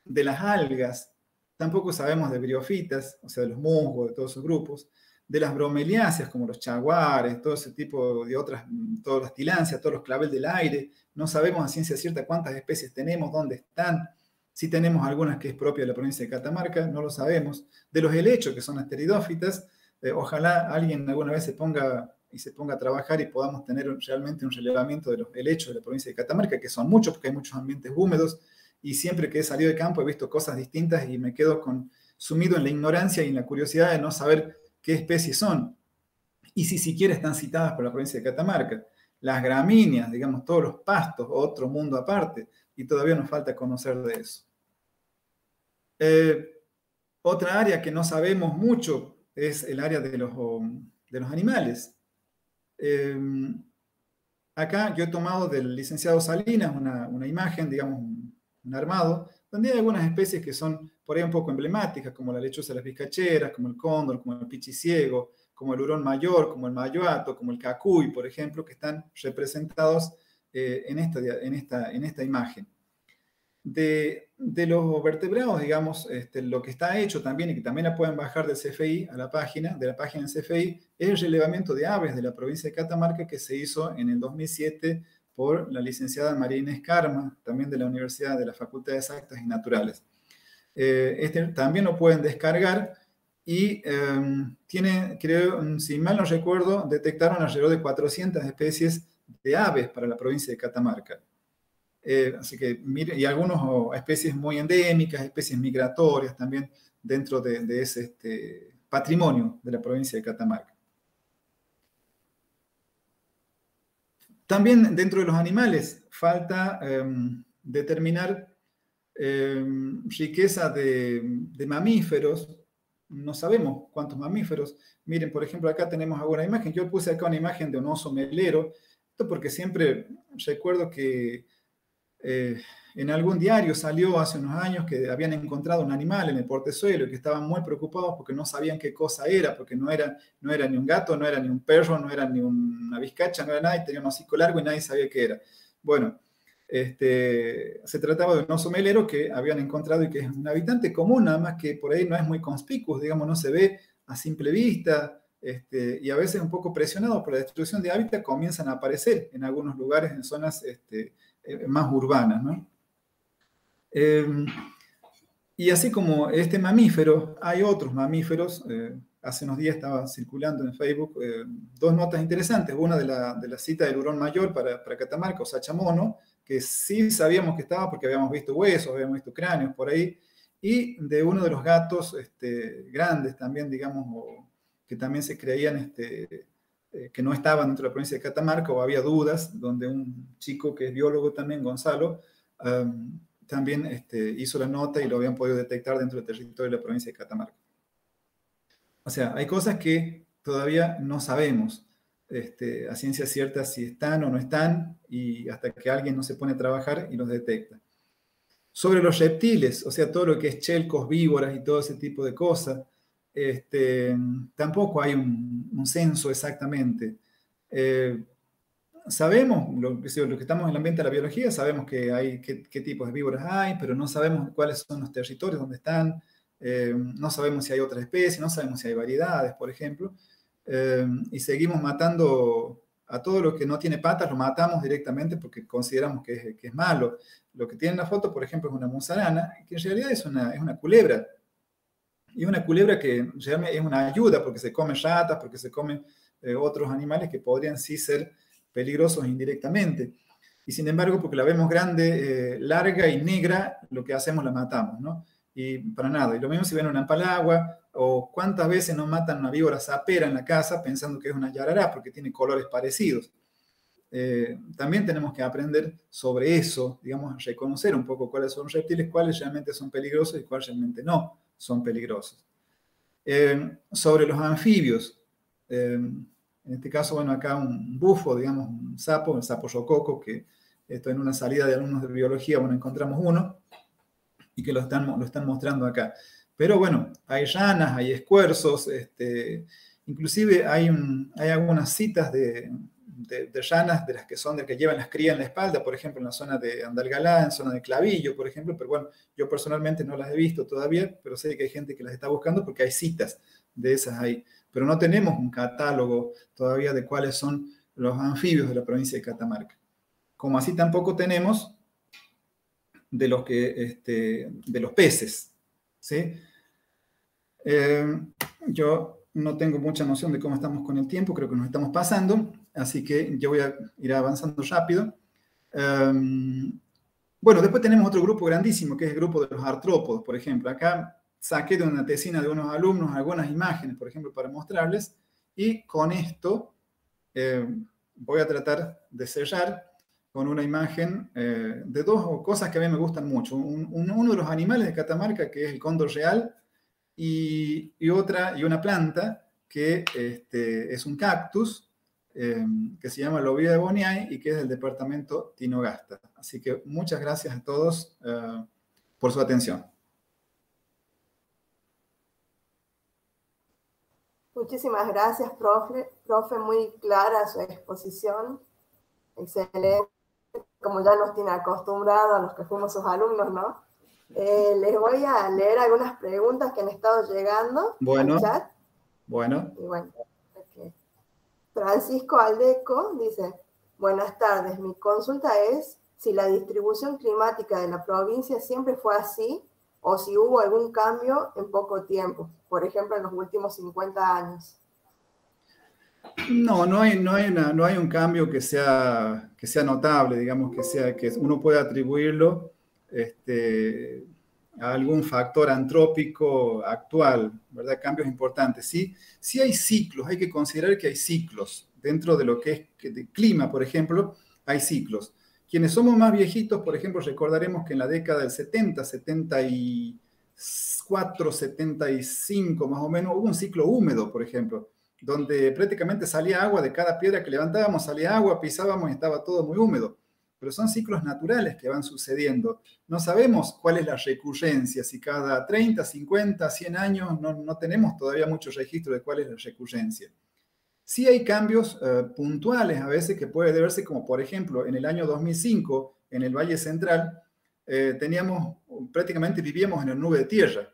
de las algas. Tampoco sabemos de briofitas, o sea, de los musgos, de todos esos grupos de las bromeliáceas, como los chaguares, todo ese tipo de otras, todas las tilancias, todos los clavel del aire. No sabemos a ciencia cierta cuántas especies tenemos, dónde están. Si tenemos algunas que es propia de la provincia de Catamarca, no lo sabemos. De los helechos, que son asteridófitas, eh, ojalá alguien alguna vez se ponga y se ponga a trabajar y podamos tener realmente un relevamiento de los helechos de la provincia de Catamarca, que son muchos, porque hay muchos ambientes húmedos, y siempre que he salido de campo he visto cosas distintas y me quedo sumido en la ignorancia y en la curiosidad de no saber qué especies son y si siquiera están citadas por la provincia de Catamarca. Las gramíneas, digamos, todos los pastos, otro mundo aparte, y todavía nos falta conocer de eso. Eh, otra área que no sabemos mucho es el área de los, de los animales. Eh, acá yo he tomado del licenciado Salinas una, imagen, digamos, un armado, donde hay algunas especies que son por ahí un poco emblemáticas, como la lechuza de las vizcacheras, como el cóndor, como el pichiciego, como el hurón mayor, como el mayoato, como el cacuy, por ejemplo, que están representados eh, en, esta, en, esta, en esta imagen. De, los vertebrados, digamos, este, lo que está hecho también y que también la pueden bajar del CFI a la página, de la página del CFI, es el relevamiento de aves de la provincia de Catamarca que se hizo en el 2007 por la licenciada María Inés Carma, también de la Universidad de la Facultad de Exactas y Naturales. Eh, este también lo pueden descargar y em, tiene, creo, si mal no recuerdo, detectaron alrededor de 400 especies de aves para la provincia de Catamarca. Eh, así que, mire, y algunas especies muy endémicas, especies migratorias también dentro de, ese este, patrimonio de la provincia de Catamarca. También dentro de los animales falta em, determinar em, riqueza de, mamíferos. No sabemos cuántos mamíferos. Miren, por ejemplo, acá tenemos alguna imagen. Yo puse acá una imagen de un oso melero. Esto porque siempre recuerdo que eh, en algún diario salió hace unos años que habían encontrado un animal en el portezuelo y que estaban muy preocupados porque no sabían qué cosa era, porque no era, no era ni un gato, no era ni un perro, no era ni una vizcacha, no era nada, y tenía un hocico largo y nadie sabía qué era. Bueno, este, se trataba de un oso melero que habían encontrado y que es un habitante común, nada más que por ahí no es muy conspicuo, digamos, no se ve a simple vista, este, y a veces un poco presionado por la destrucción de hábitat comienzan a aparecer en algunos lugares, en zonas este, más urbanas, ¿no? Em, y así como este mamífero, hay otros mamíferos. Eh, hace unos días estaba circulando en Facebook eh, dos notas interesantes. Una de la, cita del hurón mayor para, para Catamarca o Sachamono, que sí sabíamos que estaba porque habíamos visto huesos, habíamos visto cráneos por ahí. Y de uno de los gatos este, grandes también, digamos, que también se creían este, eh, que no estaban dentro de la provincia de Catamarca o había dudas, donde un chico que es biólogo también, Gonzalo, también este, hizo la nota y lo habían podido detectar dentro del territorio de la provincia de Catamarca. O sea, hay cosas que todavía no sabemos este, a ciencia cierta si están o no están y hasta que alguien no se pone a trabajar y los detecta. Sobre los reptiles, o sea, todo lo que es chelcos, víboras y todo ese tipo de cosas, este, tampoco hay un, censo exactamente. Eh, sabemos, lo, que estamos en el ambiente de la biología, sabemos que hay qué, tipos de víboras hay, pero no sabemos cuáles son los territorios donde están. eh, no sabemos si hay otras especies, no sabemos si hay variedades, por ejemplo, eh, y seguimos matando a todo lo que no tiene patas, lo matamos directamente porque consideramos que es, malo. Lo que tiene en la foto, por ejemplo, es una musarana, que en realidad es una, es una culebra. Y una culebra que realmente es una ayuda porque se come ratas, porque se comen eh, otros animales que podrían sí ser peligrosos indirectamente. Y sin embargo, porque la vemos grande, larga y negra, lo que hacemos la matamos, ¿no? y para nada. Y lo mismo si ven una empalagua o cuántas veces nos matan una víbora zapera en la casa pensando que es una yarará porque tiene colores parecidos. Eh, también tenemos que aprender sobre eso, digamos, reconocer un poco cuáles son reptiles, cuáles realmente son peligrosos y cuáles realmente no son peligrosos. Eh, sobre los anfibios, eh, en este caso, bueno, acá un bufo, digamos, un sapo, el sapo rococo, que esto en una salida de alumnos de biología, bueno, encontramos uno, y que lo están, lo están mostrando acá. Pero bueno, hay llanas, hay escuerzos, este, inclusive hay, hay algunas citas de, de, de, de las que son de que llevan las crías en la espalda, por ejemplo, en la zona de Andalgalá, en zona de Clavillo, por ejemplo, pero bueno, yo personalmente no las he visto todavía, pero sé que hay gente que las está buscando porque hay citas de esas ahí. Pero no tenemos un catálogo todavía de cuáles son los anfibios de la provincia de Catamarca. Como así tampoco tenemos de los, que, este, de los peces. ¿sí? Eh, yo no tengo mucha noción de cómo estamos con el tiempo, creo que nos estamos pasando, así que yo voy a ir avanzando rápido. Um, bueno, después tenemos otro grupo grandísimo, que es el grupo de los artrópodos, por ejemplo. Acá saqué de una tesina de unos alumnos algunas imágenes, por ejemplo, para mostrarles, y con esto eh, voy a tratar de sellar con una imagen eh, de dos cosas que a mí me gustan mucho. uno de los animales de Catamarca, que es el cóndor real, y, otra, y una planta que este, es un cactus, eh, que se llama Lobia de Boniay y que es del departamento Tinogasta. Así que muchas gracias a todos eh, por su atención. Muchísimas gracias, profe. Profe, muy clara su exposición. Excelente como ya nos tiene acostumbrado a los que fuimos sus alumnos, ¿no? Eh, les voy a leer algunas preguntas que han estado llegando bueno, al chat. Bueno. bueno Francisco Aldeco dice, buenas tardes, mi consulta es si la distribución climática de la provincia siempre fue así o si hubo algún cambio en poco tiempo, por ejemplo en los últimos 50 años. No, no hay, no hay, un cambio que sea, que sea notable, digamos, que, sea, que uno pueda atribuirlo este, a algún factor antrópico actual, ¿verdad? Cambios importantes. Sí, sí hay ciclos, hay que considerar que hay ciclos. Dentro de lo que es el clima, por ejemplo, hay ciclos. Quienes somos más viejitos, por ejemplo, recordaremos que en la década del 70, 74, 75 más o menos, hubo un ciclo húmedo, por ejemplo donde prácticamente salía agua de cada piedra que levantábamos, salía agua, pisábamos y estaba todo muy húmedo. Pero son ciclos naturales que van sucediendo. No sabemos cuál es la recurrencia, si cada 30, 50, 100 años no, tenemos todavía mucho registro de cuál es la recurrencia. Sí hay cambios eh, puntuales a veces que puede deberse, como por ejemplo en el año 2005, en el Valle Central, eh, teníamos, prácticamente vivíamos en la nube de tierra.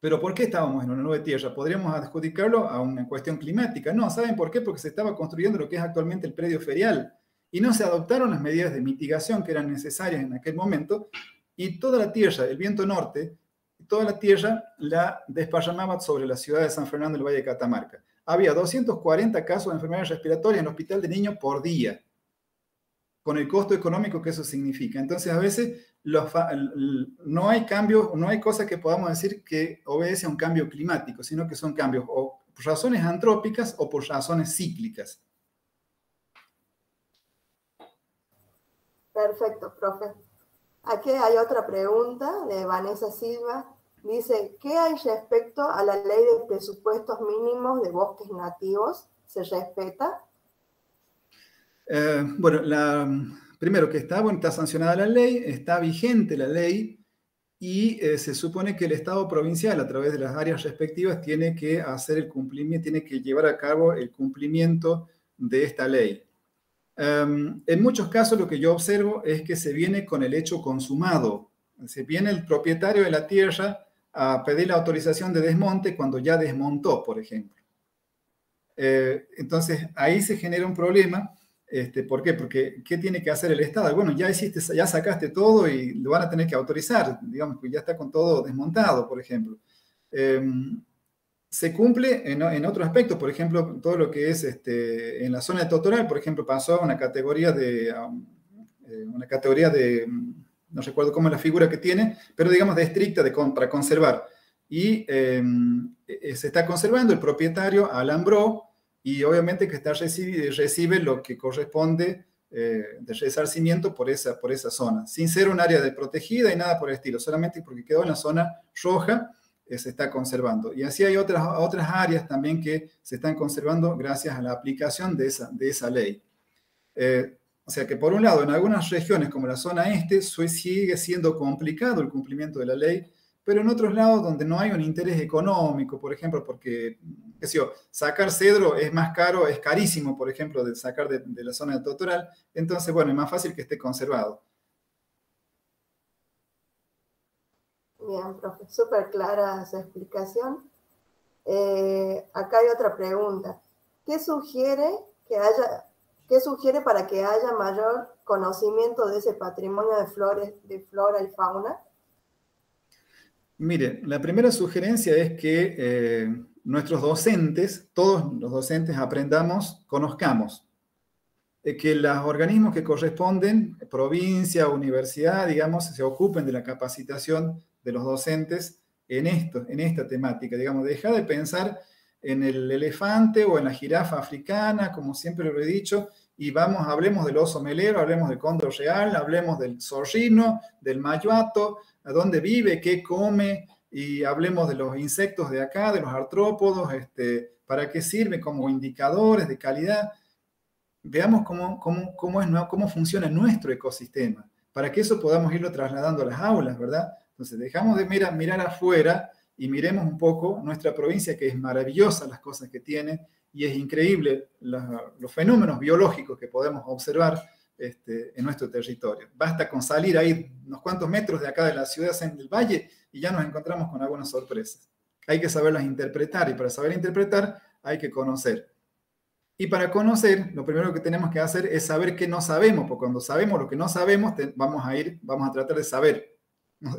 Pero ¿por qué estábamos en una nube tierra? Podríamos adjudicarlo a una cuestión climática. No, ¿saben por qué? Porque se estaba construyendo lo que es actualmente el predio ferial y no se adoptaron las medidas de mitigación que eran necesarias en aquel momento y toda la tierra, el viento norte, toda la tierra la desparramaba sobre la ciudad de San Fernando del Valle de Catamarca. Había 240 casos de enfermedades respiratorias en el hospital de niños por día, con el costo económico que eso significa. Entonces, a veces no hay cambios, no hay cosas que podamos decir que obedece a un cambio climático, sino que son cambios por razones antrópicas o por razones cíclicas. Perfecto, profe. Aquí hay otra pregunta de Vanessa Silva. Dice, ¿qué hay respecto a la ley de presupuestos mínimos de bosques nativos? ¿Se respeta? Eh, bueno, la, primero que está, bueno, está sancionada la ley, está vigente la ley y eh, se supone que el Estado provincial, a través de las áreas respectivas, tiene que hacer el cumplimiento, tiene que llevar a cabo el cumplimiento de esta ley. Em, en muchos casos lo que yo observo es que se viene con el hecho consumado. Se viene el propietario de la tierra a pedir la autorización de desmonte cuando ya desmontó, por ejemplo. Eh, entonces, ahí se genera un problema. Este, ¿Por qué? Porque ¿qué tiene que hacer el Estado? Bueno, ya hiciste, ya sacaste todo y lo van a tener que autorizar, digamos que ya está con todo desmontado, por ejemplo. Em, se cumple en, otro aspecto, por ejemplo, todo lo que es este, en la zona de Totoral, por ejemplo, pasó a una categoría de, eh, una categoría de, no recuerdo cómo es la figura que tiene, pero digamos de estricta de, para conservar. Y em, e, se está conservando, el propietario alambró y obviamente que está recibe, recibe lo que corresponde eh, de resarcimiento por esa, por esa zona, sin ser un área de protegida y nada por el estilo, solamente porque quedó en la zona roja se está conservando. Y así hay otras, otras áreas también que se están conservando gracias a la aplicación de esa, de esa ley. Eh, o sea que por un lado, en algunas regiones como la zona este, sigue siendo complicado el cumplimiento de la ley, pero en otros lados donde no hay un interés económico, por ejemplo, porque, qué sacar cedro es más caro, es carísimo, por ejemplo, de sacar de, de la zona del entonces, bueno, es más fácil que esté conservado. Bien, profe, súper clara su explicación. Eh, acá hay otra pregunta. ¿Qué sugiere que haya, qué sugiere para que haya mayor conocimiento de ese patrimonio de flores, de flora y fauna? Mire, la primera sugerencia es que eh, nuestros docentes, todos los docentes aprendamos, conozcamos, que los organismos que corresponden, provincia, universidad, digamos, se ocupen de la capacitación de los docentes en esto, en esta temática. Digamos, deja de pensar en el elefante o en la jirafa africana, como siempre lo he dicho, y vamos, hablemos del oso melero, hablemos del cóndor real, hablemos del zorrino, del mayuato, a dónde vive, qué come, y hablemos de los insectos de acá, de los artrópodos, este, para qué sirve como indicadores de calidad. Veamos cómo, cómo, cómo, es, cómo funciona nuestro ecosistema, para que eso podamos irlo trasladando a las aulas, ¿verdad? Entonces, dejamos de mirar, mirar afuera y miremos un poco nuestra provincia, que es maravillosa las cosas que tiene y es increíble los fenómenos biológicos que podemos observar este, en nuestro territorio. Basta con salir ahí unos cuantos metros de acá de la ciudad en el valle y ya nos encontramos con algunas sorpresas. Hay que saberlas interpretar y para saber interpretar hay que conocer. Y para conocer, lo primero que tenemos que hacer es saber qué no sabemos, porque cuando sabemos lo que no sabemos, vamos a ir, vamos a tratar de saber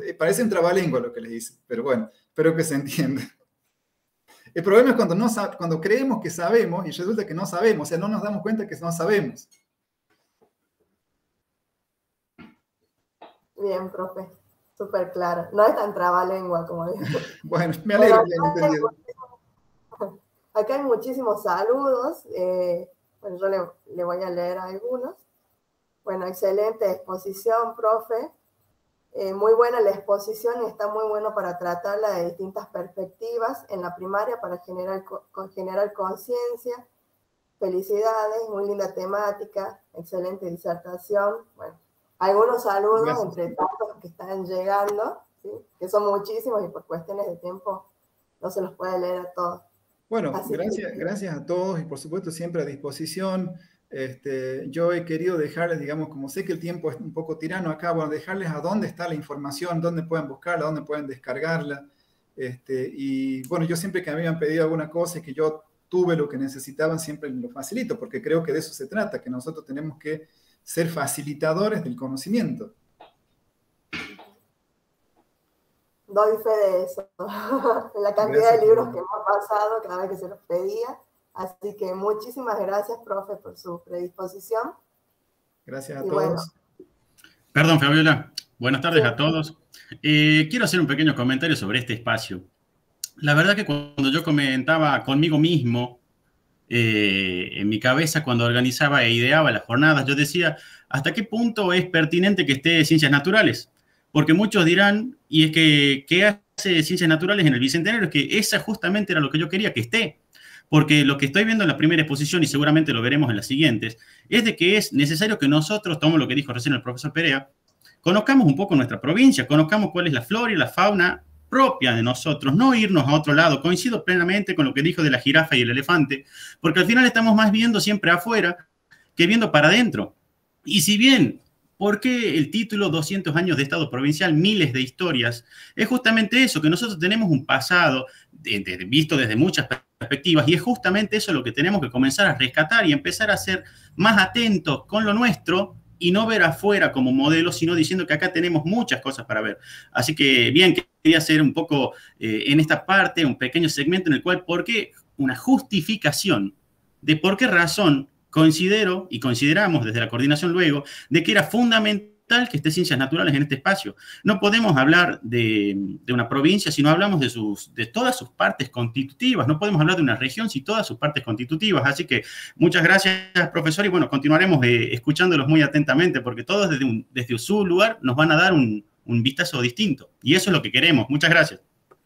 eh, parece un trabalengua lo que les dice, pero bueno, espero que se entienda. El problema es cuando, no, cuando creemos que sabemos y resulta que no sabemos, o sea, no nos damos cuenta que no sabemos. Bien, profe, súper claro. No es tan trabalengua como dice. bueno, me alegro que hayan entendido. Acá hay muchísimos saludos. Eh, bueno, yo le, le voy a leer algunos. Bueno, excelente exposición, profe. Eh, muy buena la exposición y está muy bueno para tratarla de distintas perspectivas en la primaria para generar, generar conciencia. Felicidades, muy linda temática, excelente disertación. Bueno, algunos saludos entre tantos que están llegando, que son muchísimos y por cuestiones de tiempo no se los puede leer a todos. Bueno, gracias, gracias a todos y por supuesto siempre a disposición. Este, yo he querido dejarles, digamos, como sé que el tiempo es un poco tirano acá, bueno, dejarles a dónde está la información, dónde pueden buscarla, dónde pueden descargarla. Este, y bueno, yo siempre que me habían pedido alguna cosa y que yo tuve lo que necesitaban, siempre lo facilito, porque creo que de eso se trata, que nosotros tenemos que ser facilitadores del conocimiento. Doy fe de eso. la cantidad de libros que hemos pasado cada vez que se los pedía Así que muchísimas gracias, profe, por su predisposición. Gracias a todos. Perdón, Fabiola. Buenas tardes a todos. Eh, quiero hacer un pequeño comentario sobre este espacio. La verdad que cuando yo comentaba conmigo mismo, eh, en mi cabeza, cuando organizaba e ideaba las jornadas, yo decía, ¿hasta qué punto es pertinente que esté ciencias naturales? Porque muchos dirán, y es que, ¿qué hace ciencias naturales en el Bicentenario? Es que esa justamente era lo que yo quería que esté porque lo que estoy viendo en la primera exposición, y seguramente lo veremos en las siguientes, es de que es necesario que nosotros, tomo lo que dijo recién el profesor Perea, conozcamos un poco nuestra provincia, conozcamos cuál es la flora y la fauna propia de nosotros, no irnos a otro lado. Coincido plenamente con lo que dijo de la jirafa y el elefante, porque al final estamos más viendo siempre afuera que viendo para adentro. Y si bien ¿Por qué el título 200 años de Estado provincial, miles de historias? Es justamente eso, que nosotros tenemos un pasado visto desde muchas perspectivas y es justamente eso lo que tenemos que comenzar a rescatar y empezar a ser más atentos con lo nuestro y no ver afuera como modelo, sino diciendo que acá tenemos muchas cosas para ver. Así que bien, quería hacer un poco eh, en esta parte un pequeño segmento en el cual, ¿por qué una justificación de por qué razón considero y consideramos desde la coordinación luego de que era fundamental que esté ciencias naturales en este espacio. No podemos hablar de, una provincia si no hablamos de, sus, de todas sus partes constitutivas, no podemos hablar de una región si todas sus partes constitutivas. Así que muchas gracias, profesor, y bueno, continuaremos eh, escuchándolos muy atentamente porque todos desde, desde su lugar nos van a dar un, un vistazo distinto. Y eso es lo que queremos. Muchas gracias.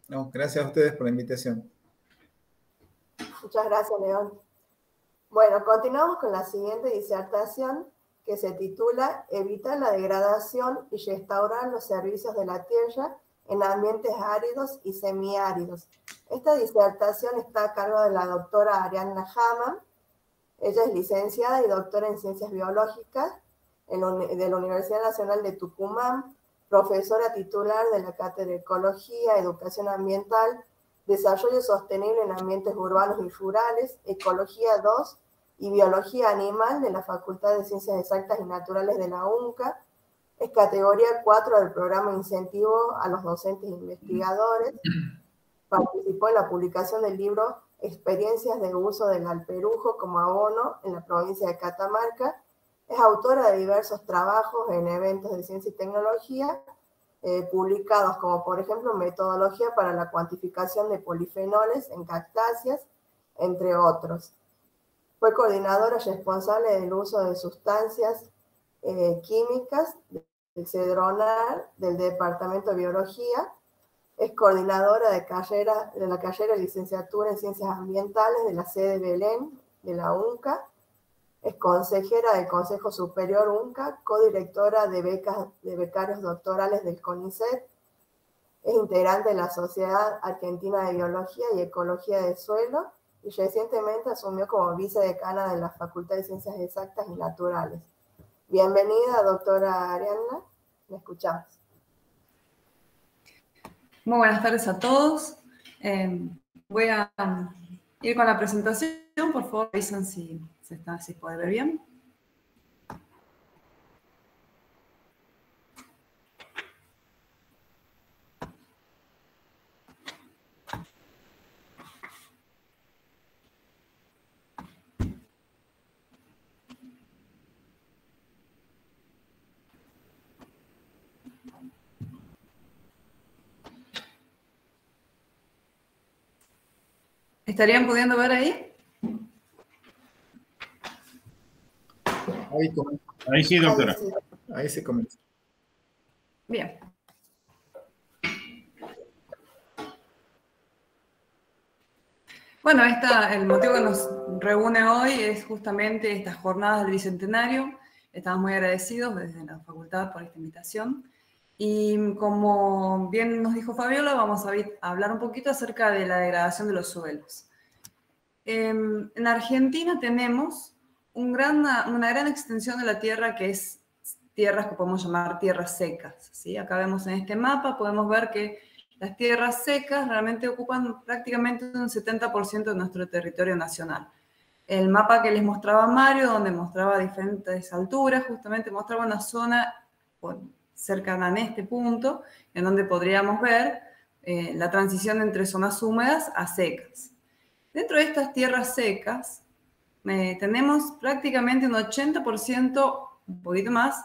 No, gracias a ustedes por la invitación. Muchas gracias, León. Bueno, continuamos con la siguiente disertación que se titula Evitar la degradación y restaurar los servicios de la tierra en ambientes áridos y semiáridos. Esta disertación está a cargo de la doctora Arianna Hamann. Ella es licenciada y doctora en Ciencias Biológicas de la Universidad Nacional de Tucumán, profesora titular de la Cátedra de Ecología, Educación Ambiental Desarrollo Sostenible en Ambientes Urbanos y Rurales, Ecología 2 y Biología Animal de la Facultad de Ciencias Exactas y Naturales de la UNCA. Es categoría 4 del programa Incentivo a los Docentes e Investigadores. Participó en la publicación del libro Experiencias de uso del alperujo como abono en la provincia de Catamarca. Es autora de diversos trabajos en eventos de ciencia y tecnología eh, publicados, como por ejemplo Metodología para la cuantificación de polifenoles en cactáceas, entre otros. Fue coordinadora responsable del uso de sustancias eh, químicas del CEDRONAR del Departamento de Biología. Es coordinadora de, carrera, de la carrera de licenciatura en Ciencias Ambientales de la sede Belén de la UNCA. Es consejera del Consejo Superior UNCA, codirectora de, becas, de becarios doctorales del CONICET, es integrante de la Sociedad Argentina de Biología y Ecología del Suelo y recientemente asumió como vicedecana de la Facultad de Ciencias Exactas y Naturales. Bienvenida, doctora Arianna. Me escuchamos. Muy buenas tardes a todos. Eh, voy a ir con la presentación. Por favor, avisen si está, si puede ver bien. ¿Estarían pudiendo ver ahí? Ahí, sí, doctora. Ahí se comienza. Bien. Bueno, esta, el motivo que nos reúne hoy es justamente estas jornadas del Bicentenario. Estamos muy agradecidos desde la facultad por esta invitación. Y como bien nos dijo Fabiola, vamos a hablar un poquito acerca de la degradación de los suelos. Em, en Argentina tenemos una gran extensión de la tierra que es tierras que podemos llamar tierras secas. ¿sí? Acá vemos en este mapa, podemos ver que las tierras secas realmente ocupan prácticamente un 70% de nuestro territorio nacional. El mapa que les mostraba Mario, donde mostraba diferentes alturas, justamente mostraba una zona cercana a este punto, en donde podríamos ver eh, la transición entre zonas húmedas a secas. Dentro de estas tierras secas, tenemos prácticamente un 80%, un poquito más,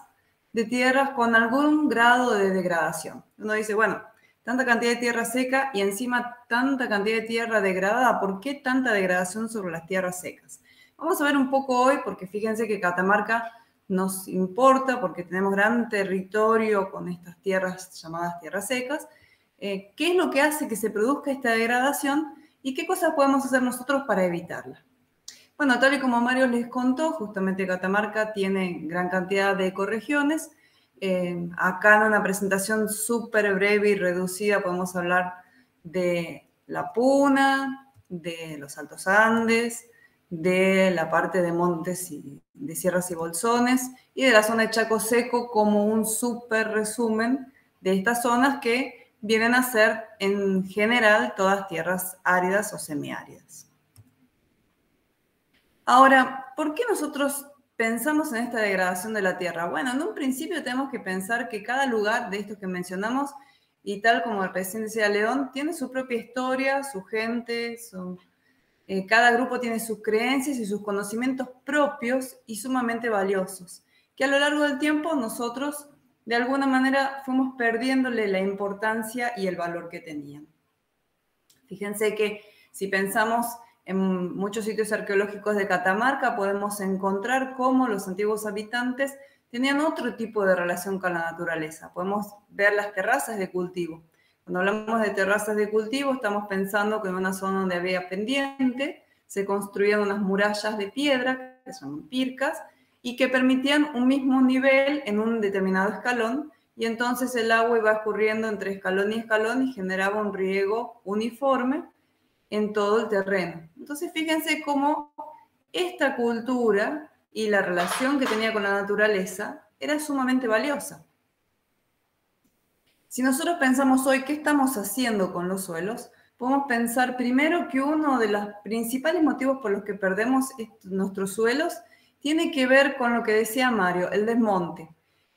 de tierras con algún grado de degradación. Uno dice, bueno, tanta cantidad de tierra seca y encima tanta cantidad de tierra degradada, ¿por qué tanta degradación sobre las tierras secas? Vamos a ver un poco hoy, porque fíjense que Catamarca nos importa, porque tenemos gran territorio con estas tierras llamadas tierras secas, eh, qué es lo que hace que se produzca esta degradación y qué cosas podemos hacer nosotros para evitarla. Bueno, tal y como Mario les contó, justamente Catamarca tiene gran cantidad de ecorregiones. Eh, acá en una presentación súper breve y reducida podemos hablar de la Puna, de los Altos Andes, de la parte de montes y de sierras y bolsones y de la zona de Chaco Seco como un súper resumen de estas zonas que vienen a ser en general todas tierras áridas o semiáridas. Ahora, ¿por qué nosotros pensamos en esta degradación de la tierra? Bueno, en un principio tenemos que pensar que cada lugar de estos que mencionamos, y tal como recién decía León, tiene su propia historia, su gente, eh, cada grupo tiene sus creencias y sus conocimientos propios y sumamente valiosos, que a lo largo del tiempo nosotros de alguna manera fuimos perdiéndole la importancia y el valor que tenían. Fíjense que si pensamos en muchos sitios arqueológicos de Catamarca, podemos encontrar cómo los antiguos habitantes tenían otro tipo de relación con la naturaleza. Podemos ver las terrazas de cultivo. Cuando hablamos de terrazas de cultivo, estamos pensando que en una zona donde había pendiente, se construían unas murallas de piedra, que son pircas, y que permitían un mismo nivel en un determinado escalón y entonces el agua iba escurriendo entre escalón y escalón y generaba un riego uniforme en todo el terreno. Entonces fíjense cómo esta cultura y la relación que tenía con la naturaleza era sumamente valiosa. Si nosotros pensamos hoy qué estamos haciendo con los suelos, podemos pensar primero que uno de los principales motivos por los que perdemos nuestros suelos tiene que ver con lo que decía Mario, el desmonte.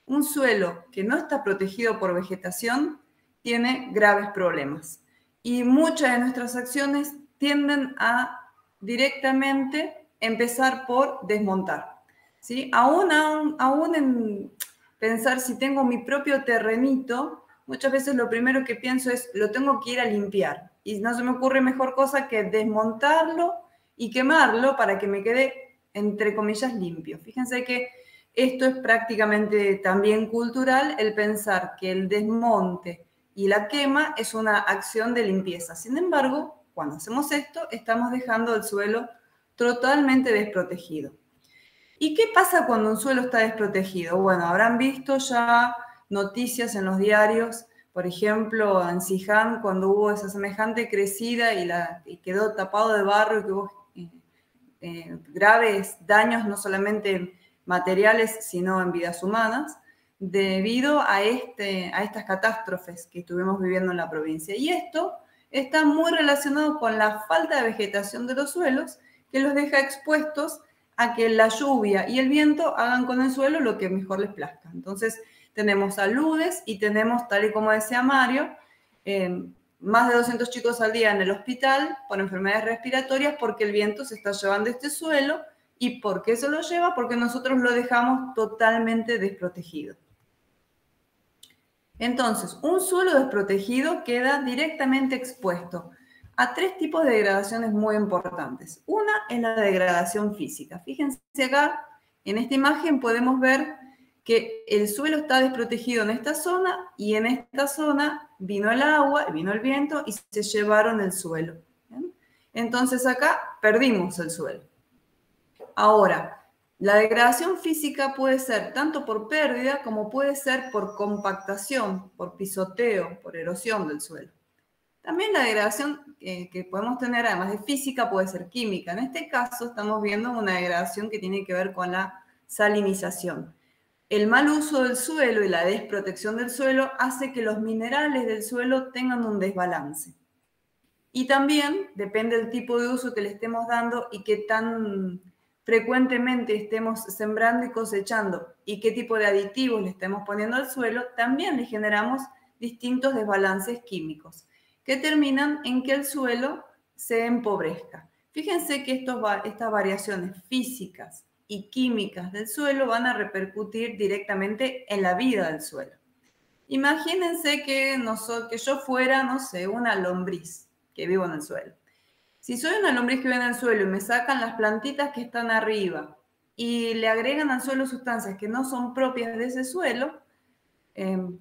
Un suelo que no está protegido por vegetación tiene graves problemas. Y muchas de nuestras acciones tienden a directamente empezar por desmontar. ¿sí? Aún, aún, en pensar si tengo mi propio terrenito, muchas veces lo primero que pienso es, lo tengo que ir a limpiar. Y no se me ocurre mejor cosa que desmontarlo y quemarlo para que me quede entre comillas, limpio. Fíjense que esto es prácticamente también cultural, el pensar que el desmonte y la quema es una acción de limpieza. Sin embargo, cuando hacemos esto, estamos dejando el suelo totalmente desprotegido. ¿Y qué pasa cuando un suelo está desprotegido? Bueno, habrán visto ya noticias en los diarios, por ejemplo, en Siján, cuando hubo esa semejante crecida y, la, quedó tapado de barro y que hubo eh, graves daños, no solamente materiales, sino en vidas humanas, debido a, este, a estas catástrofes que estuvimos viviendo en la provincia. Y esto está muy relacionado con la falta de vegetación de los suelos, que los deja expuestos a que la lluvia y el viento hagan con el suelo lo que mejor les plazca. Entonces, tenemos aludes y tenemos, tal y como decía Mario, eh, más de 200 chicos al día en el hospital por enfermedades respiratorias porque el viento se está llevando este suelo. ¿Y por qué se lo lleva? Porque nosotros lo dejamos totalmente desprotegido. Entonces, un suelo desprotegido queda directamente expuesto a tres tipos de degradaciones muy importantes. Una es la degradación física. Fíjense acá, en esta imagen podemos ver que el suelo está desprotegido en esta zona y en esta zona vino el agua, vino el viento y se llevaron el suelo. Entonces acá perdimos el suelo. Ahora, la degradación física puede ser tanto por pérdida como puede ser por compactación, por pisoteo, por erosión del suelo. También la degradación eh, que podemos tener, además de física, puede ser química. En este caso estamos viendo una degradación que tiene que ver con la salinización. El mal uso del suelo y la desprotección del suelo hace que los minerales del suelo tengan un desbalance. Y también depende del tipo de uso que le estemos dando y qué tan frecuentemente estemos sembrando y cosechando y qué tipo de aditivos le estemos poniendo al suelo, también le generamos distintos desbalances químicos que terminan en que el suelo se empobrezca. Fíjense que estos, estas variaciones físicas y químicas del suelo van a repercutir directamente en la vida del suelo. Imagínense que, que yo fuera, no sé, una lombriz que vivo en el suelo. Si soy una lombriz que vive en el suelo y me sacan las plantitas que están arriba y le agregan al suelo sustancias que no son propias de ese suelo, em,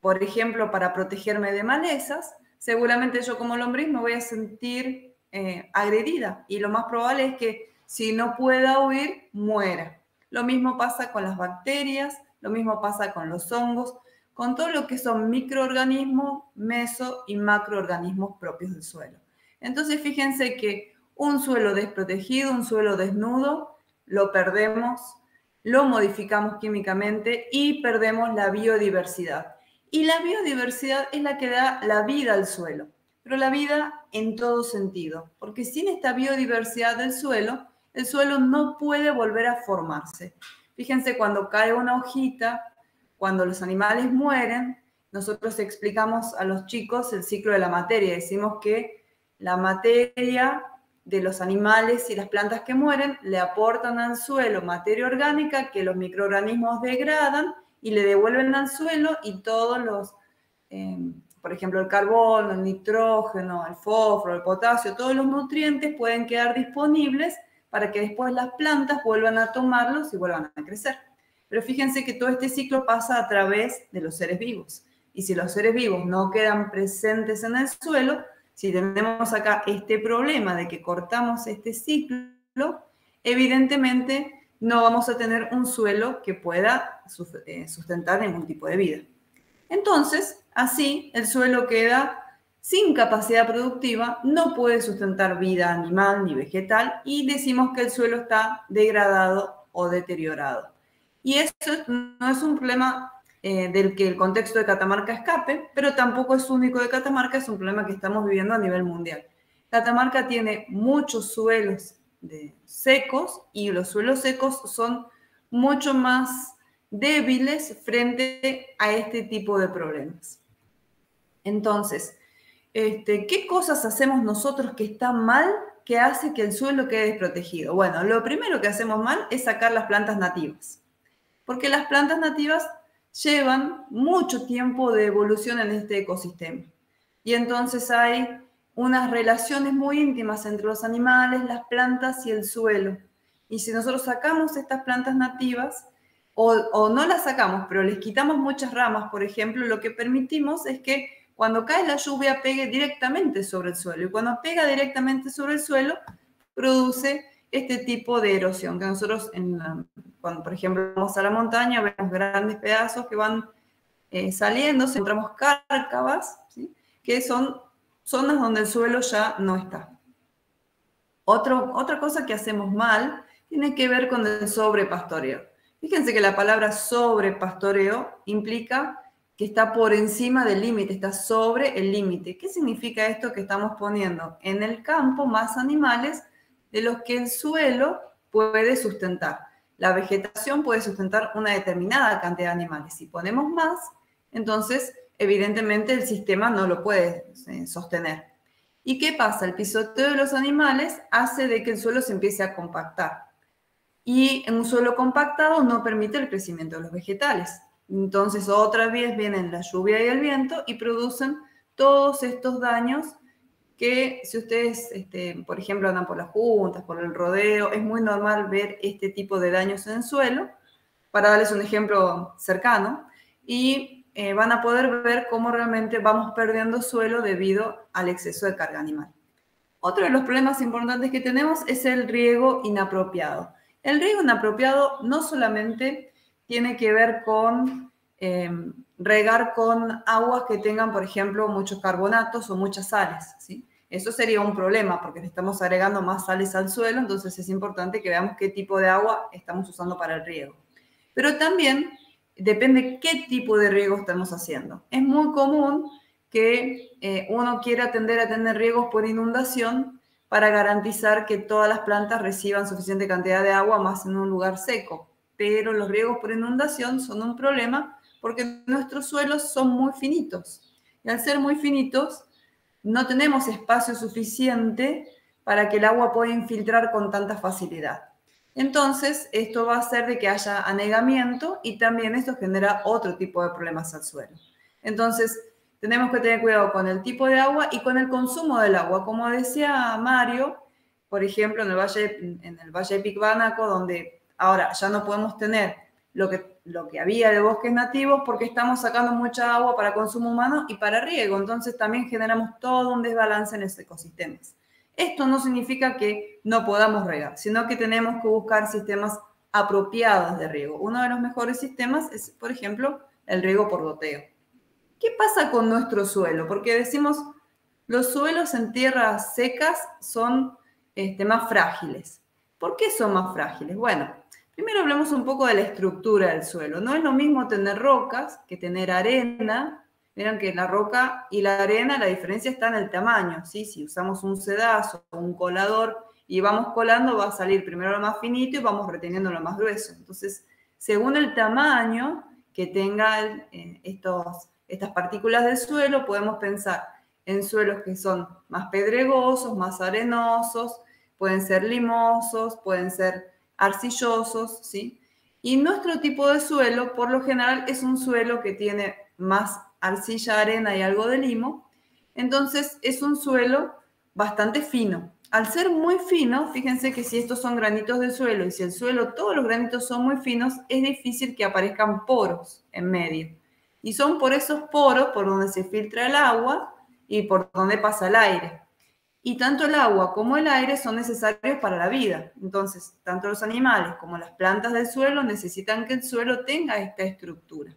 por ejemplo, para protegerme de malezas, seguramente yo como lombriz me voy a sentir eh, agredida y lo más probable es que si no pueda huir, muera. Lo mismo pasa con las bacterias, lo mismo pasa con los hongos, con todo lo que son microorganismos, meso y macroorganismos propios del suelo. Entonces, fíjense que Un suelo desprotegido, un suelo desnudo, lo perdemos, lo modificamos químicamente y perdemos la biodiversidad. Y la biodiversidad es la que da la vida al suelo, pero la vida en todo sentido, porque sin esta biodiversidad del suelo, el suelo no puede volver a formarse. Fíjense, cuando cae una hojita, cuando los animales mueren, nosotros explicamos a los chicos el ciclo de la materia. Decimos que la materia de los animales y las plantas que mueren le aportan al suelo materia orgánica que los microorganismos degradan y le devuelven al suelo y todos los, eh, por ejemplo, el carbono, el nitrógeno, el fósforo, el potasio, todos los nutrientes pueden quedar disponibles para que después las plantas vuelvan a tomarlos y vuelvan a crecer. Pero fíjense que todo este ciclo pasa a través de los seres vivos. Y si los seres vivos no quedan presentes en el suelo, si tenemos acá este problema de que cortamos este ciclo, evidentemente no vamos a tener un suelo que pueda eh, sustentar ningún tipo de vida. Entonces, así el suelo queda sin capacidad productiva, no puede sustentar vida animal ni vegetal y decimos que el suelo está degradado o deteriorado. Y eso no es un problema eh, del que el contexto de Catamarca escape, pero tampoco es único de Catamarca, es un problema que estamos viviendo a nivel mundial. Catamarca tiene muchos suelos secos y los suelos secos son mucho más débiles frente a este tipo de problemas. Entonces, este, ¿qué cosas hacemos nosotros que están mal que hace que el suelo quede desprotegido? Bueno, lo primero que hacemos mal es sacar las plantas nativas, porque las plantas nativas llevan mucho tiempo de evolución en este ecosistema. Y entonces hay unas relaciones muy íntimas entre los animales, las plantas y el suelo. Y si nosotros sacamos estas plantas nativas, o, no las sacamos, pero les quitamos muchas ramas, por ejemplo, lo que permitimos es que cuando cae la lluvia pegue directamente sobre el suelo. Y cuando pega directamente sobre el suelo, produce este tipo de erosión, que nosotros, cuando por ejemplo vamos a la montaña, vemos grandes pedazos que van eh, saliendo, encontramos cárcavas, que son zonas donde el suelo ya no está. Otro, otra cosa que hacemos mal tiene que ver con el sobrepastoreo. Fíjense que la palabra sobrepastoreo implica que está por encima del límite, está sobre el límite. ¿Qué significa esto que estamos poniendo en el campo más animales de los que el suelo puede sustentar. La vegetación puede sustentar una determinada cantidad de animales. Si ponemos más, entonces evidentemente el sistema no lo puede eh, sostener. ¿Y qué pasa? El pisoteo de los animales hace de que el suelo se empiece a compactar. Y en un suelo compactado no permite el crecimiento de los vegetales. Entonces otra vez vienen la lluvia y el viento y producen todos estos daños que si ustedes, este, por ejemplo, andan por las juntas, por el rodeo, es muy normal ver este tipo de daños en el suelo, para darles un ejemplo cercano, y eh, van a poder ver cómo realmente vamos perdiendo suelo debido al exceso de carga animal. Otro de los problemas importantes que tenemos es el riego inapropiado. El riego inapropiado no solamente tiene que ver con em, regar con aguas que tengan, por ejemplo, muchos carbonatos o muchas sales, ¿sí? Eso sería un problema porque estamos agregando más sales al suelo, entonces es importante que veamos qué tipo de agua estamos usando para el riego. Pero también depende qué tipo de riego estamos haciendo. Es muy común que eh, uno quiera tender a tener riegos por inundación para garantizar que todas las plantas reciban suficiente cantidad de agua más en un lugar seco. Pero los riegos por inundación son un problema porque nuestros suelos son muy finitos. Y al ser muy finitos, no tenemos espacio suficiente para que el agua pueda infiltrar con tanta facilidad. Entonces, esto va a hacer de que haya anegamiento y también esto genera otro tipo de problemas al suelo. Entonces, tenemos que tener cuidado con el tipo de agua y con el consumo del agua. Como decía Mario, por ejemplo, en el Valle, en el Valle de Picbánaco, donde ahora ya no podemos tener lo que, lo que había de bosques nativos porque estamos sacando mucha agua para consumo humano y para riego. Entonces también generamos todo un desbalance en los ecosistemas. Esto no significa que no podamos regar, sino que tenemos que buscar sistemas apropiados de riego. Uno de los mejores sistemas es, por ejemplo, el riego por goteo. ¿Qué pasa con nuestro suelo? Porque decimos, los suelos en tierras secas son este, más frágiles. ¿Por qué son más frágiles? Bueno, primero hablemos un poco de la estructura del suelo. No es lo mismo tener rocas que tener arena. Miren que la roca y la arena, la diferencia está en el tamaño. ¿sí? Si usamos un sedazo o un colador y vamos colando, va a salir primero lo más finito y vamos reteniendo lo más grueso. Entonces, según el tamaño que tengan eh, estos, estas partículas del suelo, podemos pensar en suelos que son más pedregosos, más arenosos, pueden ser limosos, pueden ser arcillosos, ¿sí? Y nuestro tipo de suelo, por lo general, es un suelo que tiene más arcilla, arena y algo de limo. Entonces, es un suelo bastante fino. Al ser muy fino, fíjense que si estos son granitos de suelo y si el suelo, todos los granitos son muy finos, es difícil que aparezcan poros en medio. Y son por esos poros por donde se filtra el agua y por donde pasa el aire. Y tanto el agua como el aire son necesarios para la vida. Entonces, tanto los animales como las plantas del suelo necesitan que el suelo tenga esta estructura.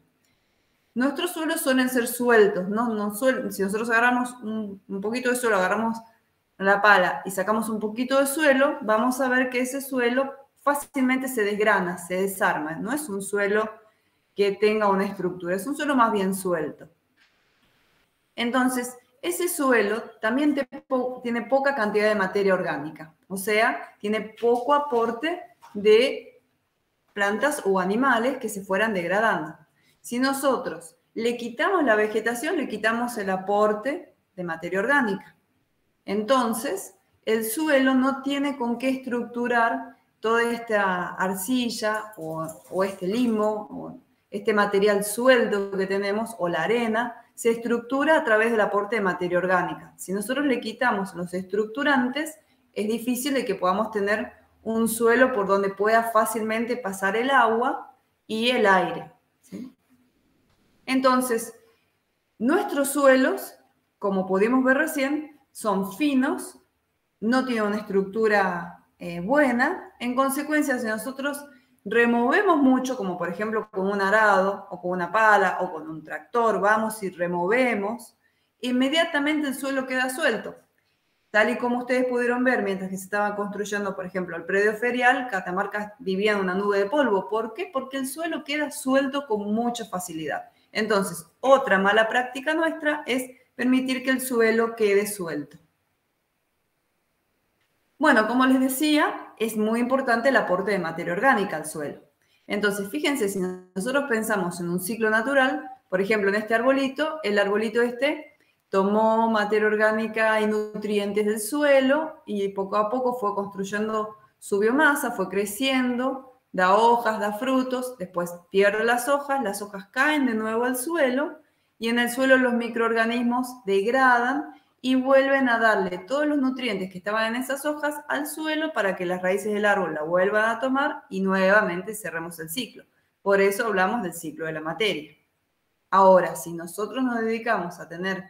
Nuestros suelos suelen ser sueltos, ¿no? no si nosotros agarramos un, un, poquito de suelo, agarramos la pala y sacamos un poquito de suelo, vamos a ver que ese suelo fácilmente se desgrana, se desarma. No es un suelo que tenga una estructura, es un suelo más bien suelto. Entonces, ese suelo también tiene poca cantidad de materia orgánica, o sea, tiene poco aporte de plantas o animales que se fueran degradando. Si nosotros le quitamos la vegetación, le quitamos el aporte de materia orgánica. Entonces, el suelo no tiene con qué estructurar toda esta arcilla o, este limo o este material sueldo que tenemos o la arena se estructura a través del aporte de materia orgánica. Si nosotros le quitamos los estructurantes, es difícil de que podamos tener un suelo por donde pueda fácilmente pasar el agua y el aire. Entonces, nuestros suelos, como pudimos ver recién, son finos, no tienen una estructura eh, buena. En consecuencia, si nosotros removemos mucho, como por ejemplo con un arado o con una pala o con un tractor, vamos y removemos, inmediatamente el suelo queda suelto. Tal y como ustedes pudieron ver mientras que se estaba construyendo, por ejemplo, el predio ferial, Catamarca vivía en una nube de polvo. ¿Por qué? Porque el suelo queda suelto con mucha facilidad. Entonces, otra mala práctica nuestra es permitir que el suelo quede suelto. Bueno, como les decía, es muy importante el aporte de materia orgánica al suelo. Entonces, fíjense, si nosotros pensamos en un ciclo natural, por ejemplo, en este arbolito, el arbolito este tomó materia orgánica y nutrientes del suelo y poco a poco fue construyendo su biomasa, fue creciendo, da hojas, da frutos, después pierde las hojas, las hojas caen de nuevo al suelo y en el suelo los microorganismos degradan y vuelven a darle todos los nutrientes que estaban en esas hojas al suelo para que las raíces del árbol la vuelvan a tomar y nuevamente cerremos el ciclo. Por eso hablamos del ciclo de la materia. Ahora, si nosotros nos dedicamos a tener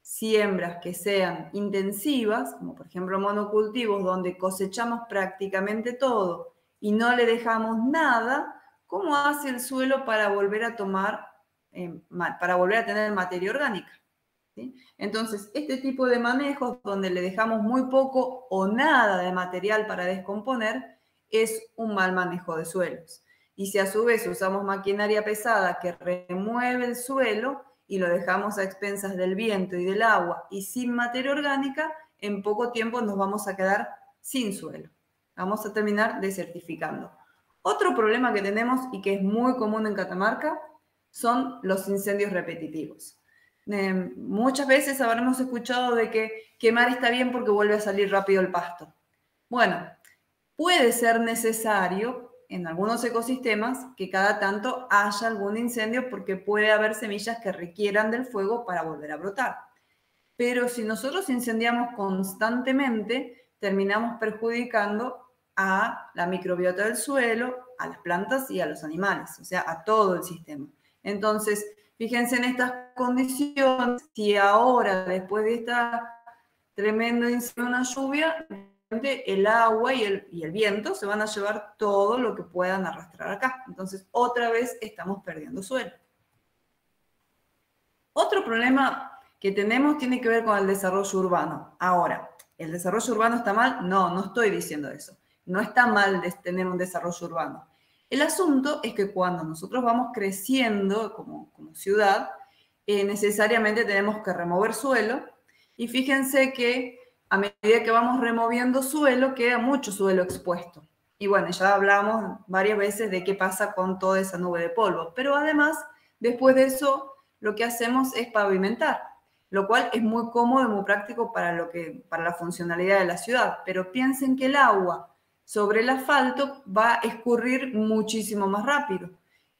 siembras que sean intensivas, como por ejemplo monocultivos, donde cosechamos prácticamente todo y no le dejamos nada, ¿cómo hace el suelo para volver a tomar, eh, para volver a tener materia orgánica? Entonces, este tipo de manejos donde le dejamos muy poco o nada de material para descomponer es un mal manejo de suelos. Y si a su vez usamos maquinaria pesada que remueve el suelo y lo dejamos a expensas del viento y del agua y sin materia orgánica, en poco tiempo nos vamos a quedar sin suelo. Vamos a terminar desertificando. Otro problema que tenemos y que es muy común en Catamarca son los incendios repetitivos. Eh, muchas veces habremos escuchado de que quemar está bien porque vuelve a salir rápido el pasto. Bueno, puede ser necesario en algunos ecosistemas que cada tanto haya algún incendio porque puede haber semillas que requieran del fuego para volver a brotar. Pero si nosotros incendiamos constantemente, terminamos perjudicando a la microbiota del suelo, a las plantas y a los animales, o sea, a todo el sistema. Entonces, Fíjense en estas condiciones, si ahora, después de esta tremenda una lluvia, el agua y el, y el viento se van a llevar todo lo que puedan arrastrar acá. Entonces, otra vez estamos perdiendo suelo. Otro problema que tenemos tiene que ver con el desarrollo urbano. Ahora, ¿El desarrollo urbano está mal? No, no estoy diciendo eso. No está mal tener un desarrollo urbano. El asunto es que cuando nosotros vamos creciendo como, ciudad, eh, necesariamente tenemos que remover suelo. Y fíjense que a medida que vamos removiendo suelo, queda mucho suelo expuesto. Y bueno, ya hablamos varias veces de qué pasa con toda esa nube de polvo. Pero además, después de eso, lo que hacemos es pavimentar, lo cual es muy cómodo y muy práctico para, lo que, para la funcionalidad de la ciudad. Pero piensen que el agua sobre el asfalto va a escurrir muchísimo más rápido.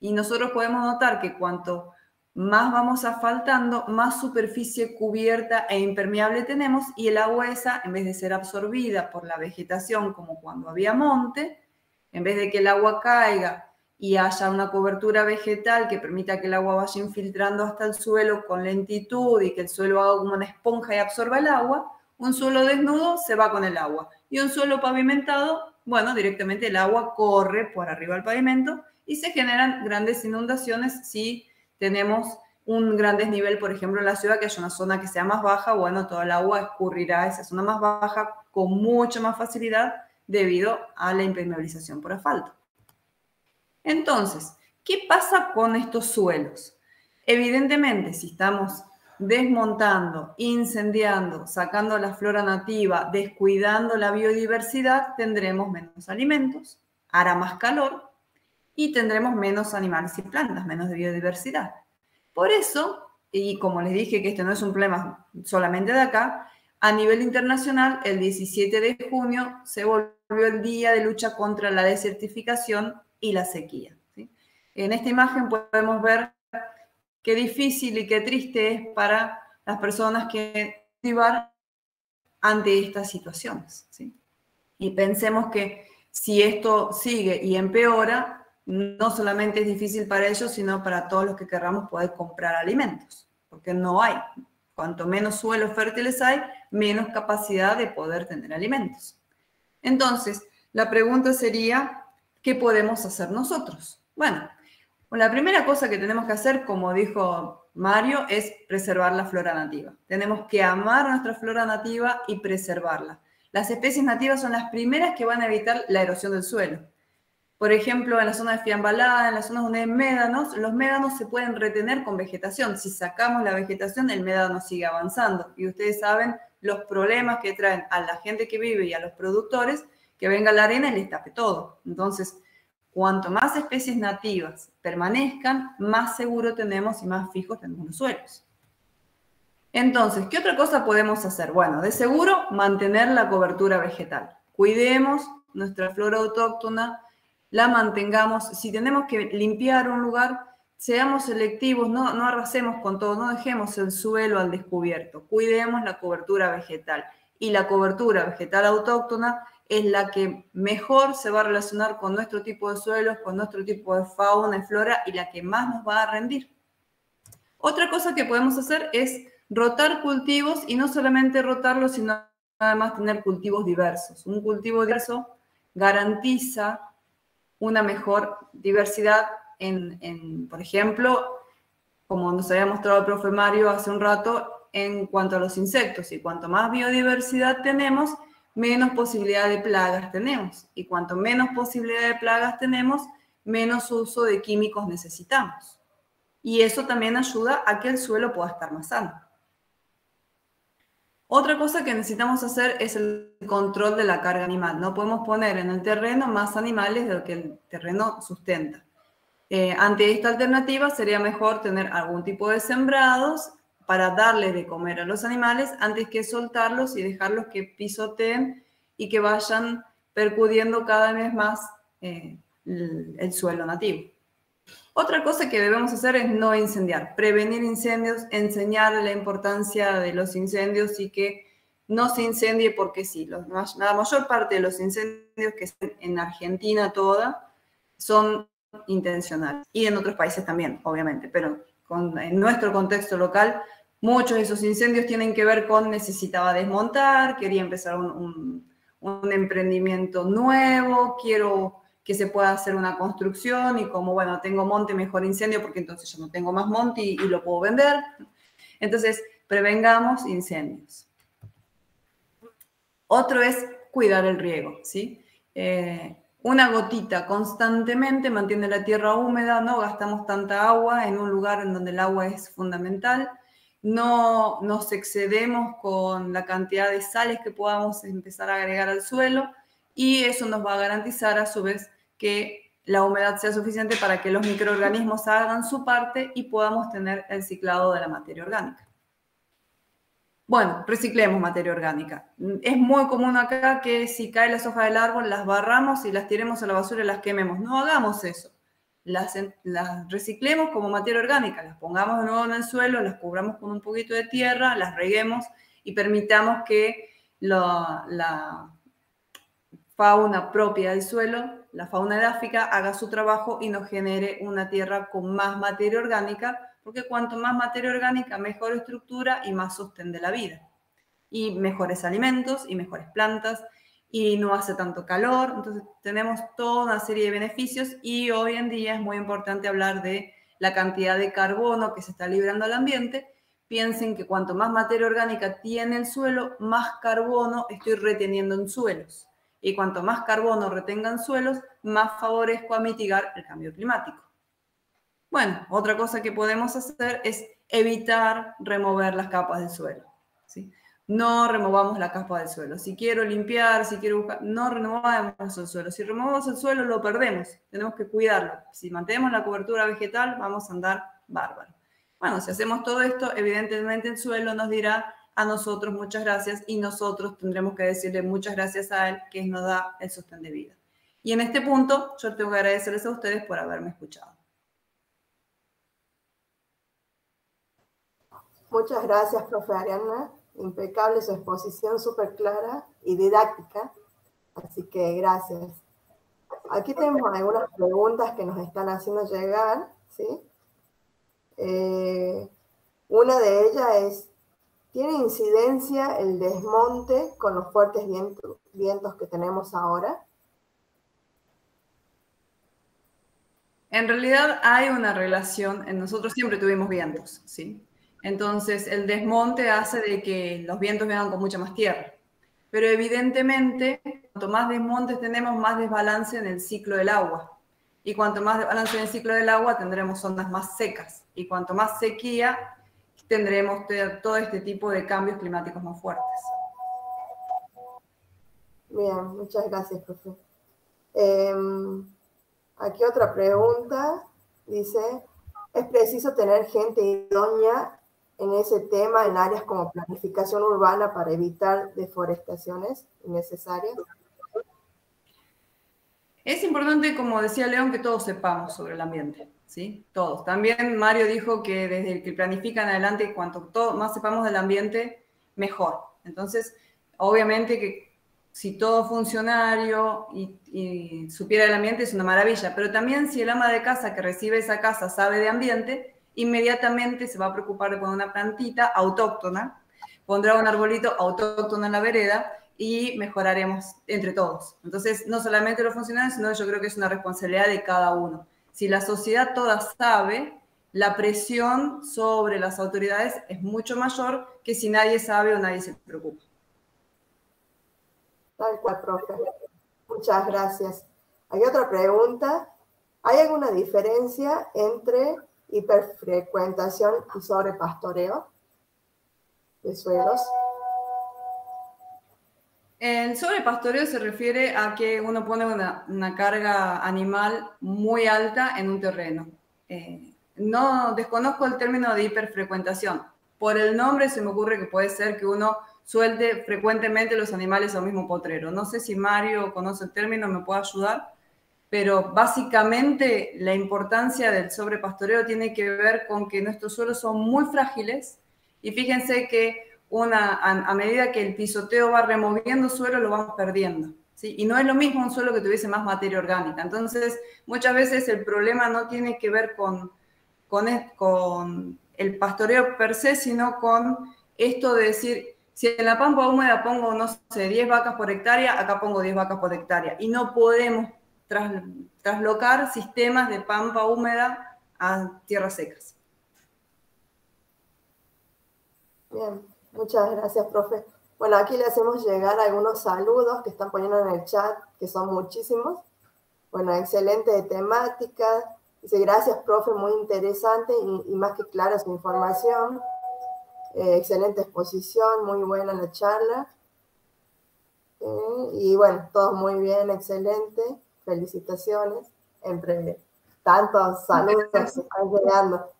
Y nosotros podemos notar que cuanto más vamos asfaltando, más superficie cubierta e impermeable tenemos y el agua esa, en vez de ser absorbida por la vegetación como cuando había monte, en vez de que el agua caiga y haya una cobertura vegetal que permita que el agua vaya infiltrando hasta el suelo con lentitud y que el suelo haga como una esponja y absorba el agua, un suelo desnudo se va con el agua y un suelo pavimentado, bueno, directamente el agua corre por arriba del pavimento y se generan grandes inundaciones si tenemos un gran desnivel, por ejemplo, en la ciudad, que haya una zona que sea más baja, bueno, toda el agua escurrirá a esa zona más baja con mucha más facilidad debido a la impermeabilización por asfalto. Entonces, ¿qué pasa con estos suelos? Evidentemente, si estamos desmontando, incendiando, sacando la flora nativa, descuidando la biodiversidad, tendremos menos alimentos, hará más calor y tendremos menos animales y plantas, menos biodiversidad. Por eso, y como les dije que este no es un problema solamente de acá, a nivel internacional, el 17 de junio se volvió el Día de Lucha contra la Desertificación y la Sequía. En esta imagen podemos ver qué difícil y qué triste es para las personas que cultivar ante estas situaciones. Y pensemos que si esto sigue y empeora, no solamente es difícil para ellos, sino para todos los que querramos poder comprar alimentos, porque no hay. Cuanto menos suelos fértiles hay, menos capacidad de poder tener alimentos. Entonces, la pregunta sería, ¿qué podemos hacer nosotros? Bueno, la primera cosa que tenemos que hacer, como dijo Mario, es preservar la flora nativa. Tenemos que amar nuestra flora nativa y preservarla. Las especies nativas son las primeras que van a evitar la erosión del suelo. Por ejemplo, en la zona de Fiambalada, en las zonas donde hay médanos, los médanos se pueden retener con vegetación. Si sacamos la vegetación, el médano sigue avanzando. Y ustedes saben los problemas que traen a la gente que vive y a los productores que venga la arena y les tape todo. Entonces, cuanto más especies nativas permanezcan, más seguro tenemos y más fijos tenemos los suelos. Entonces, ¿qué otra cosa podemos hacer? Bueno, de seguro, mantener la cobertura vegetal. Cuidemos nuestra flora autóctona, la mantengamos. Si tenemos que limpiar un lugar, seamos selectivos, no, no arrasemos con todo, no dejemos el suelo al descubierto, cuidemos la cobertura vegetal. Y la cobertura vegetal autóctona es la que mejor se va a relacionar con nuestro tipo de suelos, con nuestro tipo de fauna y flora y la que más nos va a rendir. Otra cosa que podemos hacer es rotar cultivos y no solamente rotarlos, sino además tener cultivos diversos. Un cultivo diverso garantiza una mejor diversidad en, por ejemplo, como nos había mostrado el profe Mario hace un rato, en cuanto a los insectos. Y cuanto más biodiversidad tenemos, menos posibilidad de plagas tenemos. Y cuanto menos posibilidad de plagas tenemos, menos uso de químicos necesitamos. Y eso también ayuda a que el suelo pueda estar más sano. Otra cosa que necesitamos hacer es el control de la carga animal. No podemos poner en el terreno más animales de lo que el terreno sustenta. Eh, ante esta alternativa sería mejor tener algún tipo de sembrados para darle de comer a los animales antes que soltarlos y dejarlos que pisoteen y que vayan percudiendo cada vez más eh, el suelo nativo. Otra cosa que debemos hacer es no incendiar, prevenir incendios, enseñar la importancia de los incendios y que no se incendie porque sí. la mayor parte de los incendios que están en Argentina toda son intencionales y en otros países también, obviamente, pero en nuestro contexto local muchos de esos incendios tienen que ver con necesitaba desmontar, quería empezar un emprendimiento nuevo, quiero que se pueda hacer una construcción y como, bueno, tengo monte, mejor incendio porque entonces yo no tengo más monte y, lo puedo vender. Entonces, prevengamos incendios. Otro es cuidar el riego, ¿sí? Eh, una gotita constantemente mantiene la tierra húmeda, no gastamos tanta agua en un lugar en donde el agua es fundamental, no nos excedemos con la cantidad de sales que podamos empezar a agregar al suelo y eso nos va a garantizar a su vez que la humedad sea suficiente para que los microorganismos hagan su parte y podamos tener el ciclado de la materia orgánica. Bueno, reciclemos materia orgánica. Es muy común acá que si cae las hojas del árbol, las barramos y las tiremos a la basura y las quememos. No hagamos eso. Las, reciclemos como materia orgánica, las pongamos de nuevo en el suelo, las cubramos con un poquito de tierra, las reguemos y permitamos que la fauna propia del suelo, la fauna edáfica, haga su trabajo y nos genere una tierra con más materia orgánica porque cuanto más materia orgánica, mejor estructura y más sostén de la vida. Y mejores alimentos y mejores plantas y no hace tanto calor. Entonces tenemos toda una serie de beneficios y hoy en día es muy importante hablar de la cantidad de carbono que se está librando al ambiente. Piensen que cuanto más materia orgánica tiene el suelo, más carbono estoy reteniendo en suelos. Y cuanto más carbono retenga en suelos, más favorezco a mitigar el cambio climático. Bueno, otra cosa que podemos hacer es evitar remover las capas del suelo. No removamos la capa del suelo. Si quiero limpiar, si quiero buscar, no removamos el suelo. Si removamos el suelo, lo perdemos. Tenemos que cuidarlo. Si mantenemos la cobertura vegetal, vamos a andar bárbaro. Bueno, si hacemos todo esto, evidentemente el suelo nos dirá a nosotros muchas gracias y nosotros tendremos que decirle muchas gracias a él que nos da el sostén de vida. Y en este punto, yo tengo que agradecerles a ustedes por haberme escuchado. Muchas gracias, profe Ariana. Impecable su exposición, súper clara y didáctica. Así que gracias. Aquí tenemos algunas preguntas que nos están haciendo llegar, ¿sí? Eh, una de ellas es, ¿tiene incidencia el desmonte con los fuertes vientos, vientos que tenemos ahora? En realidad hay una relación, nosotros siempre tuvimos vientos, ¿sí? Entonces, el desmonte hace de que los vientos vengan con mucha más tierra. Pero evidentemente, cuanto más desmontes tenemos, más desbalance en el ciclo del agua. Y cuanto más desbalance en el ciclo del agua, tendremos zonas más secas. Y cuanto más sequía, tendremos todo este tipo de cambios climáticos más fuertes. Bien, muchas gracias, profe. Em, aquí otra pregunta. Dice, ¿es preciso tener gente idónea en ese tema en áreas como planificación urbana para evitar deforestaciones innecesarias? Es importante, como decía León, que todos sepamos sobre el ambiente, ¿sí? Todos. También Mario dijo que desde que planifica en adelante, cuanto más sepamos del ambiente, mejor. Entonces, obviamente que si todo funcionario y supiera del ambiente es una maravilla, pero también si el ama de casa que recibe esa casa sabe de ambiente, inmediatamente se va a preocupar de poner una plantita autóctona, pondrá un arbolito autóctono en la vereda y mejoraremos entre todos. Entonces, no solamente los funcionarios, sino yo creo que es una responsabilidad de cada uno. Si la sociedad toda sabe, la presión sobre las autoridades es mucho mayor que si nadie sabe o nadie se preocupa. Tal cual, profe. Muchas gracias. Hay otra pregunta. ¿Hay alguna diferencia entre hiperfrecuentación y sobrepastoreo de suelos. El sobrepastoreo se refiere a que uno pone una, carga animal muy alta en un terreno. Eh, no desconozco el término de hiperfrecuentación. Por el nombre se me ocurre que puede ser que uno suelte frecuentemente los animales al mismo potrero. No sé si Mario conoce el término, me puede ayudar pero básicamente la importancia del sobrepastoreo tiene que ver con que nuestros suelos son muy frágiles y fíjense que una, a, medida que el pisoteo va removiendo suelo, lo vamos perdiendo. ¿sí? Y no es lo mismo un suelo que tuviese más materia orgánica. Entonces, muchas veces el problema no tiene que ver con, con, con el pastoreo per se, sino con esto de decir, si en la pampa húmeda pongo, no sé, 10 vacas por hectárea, acá pongo 10 vacas por hectárea. Y no podemos traslocar sistemas de pampa húmeda a tierras secas. Bien, muchas gracias, profe. Bueno, aquí le hacemos llegar algunos saludos que están poniendo en el chat, que son muchísimos. Bueno, excelente temática. Dice, gracias, profe, muy interesante y, más que clara su información. Eh, excelente exposición, muy buena la charla. Eh, y bueno, todo muy bien, excelente. Felicitaciones. Entre tantos saludos que están llegando.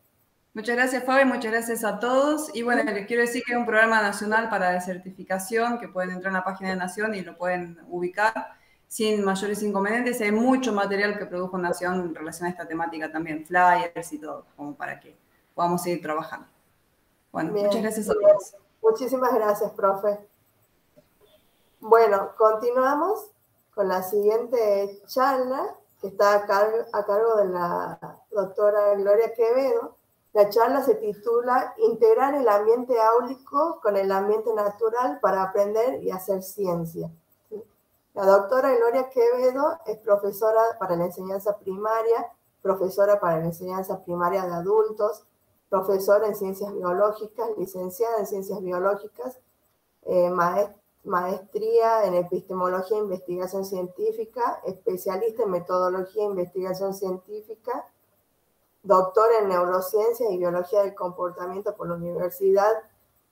Muchas gracias, Fabi, muchas gracias a todos. Y bueno, les quiero decir que es un programa nacional para certificación, que pueden entrar en la página de Nación y lo pueden ubicar sin mayores inconvenientes. Hay mucho material que produjo Nación en relación a esta temática también, flyers y todo, como para que podamos seguir trabajando. Bueno, muchas gracias a todos. Muchísimas gracias, profe. Bueno, continuamos con la siguiente charla que está a cargo, de la doctora Gloria Quevedo. La charla se titula Integrar el ambiente áulico con el ambiente natural para aprender y hacer ciencia. La doctora Gloria Quevedo es profesora para la enseñanza primaria, profesora para la enseñanza primaria de adultos, profesora en ciencias biológicas, licenciada en ciencias biológicas, eh, maestría en epistemología e investigación científica, especialista en metodología e investigación científica, doctora en neurociencia y biología del comportamiento por la Universidad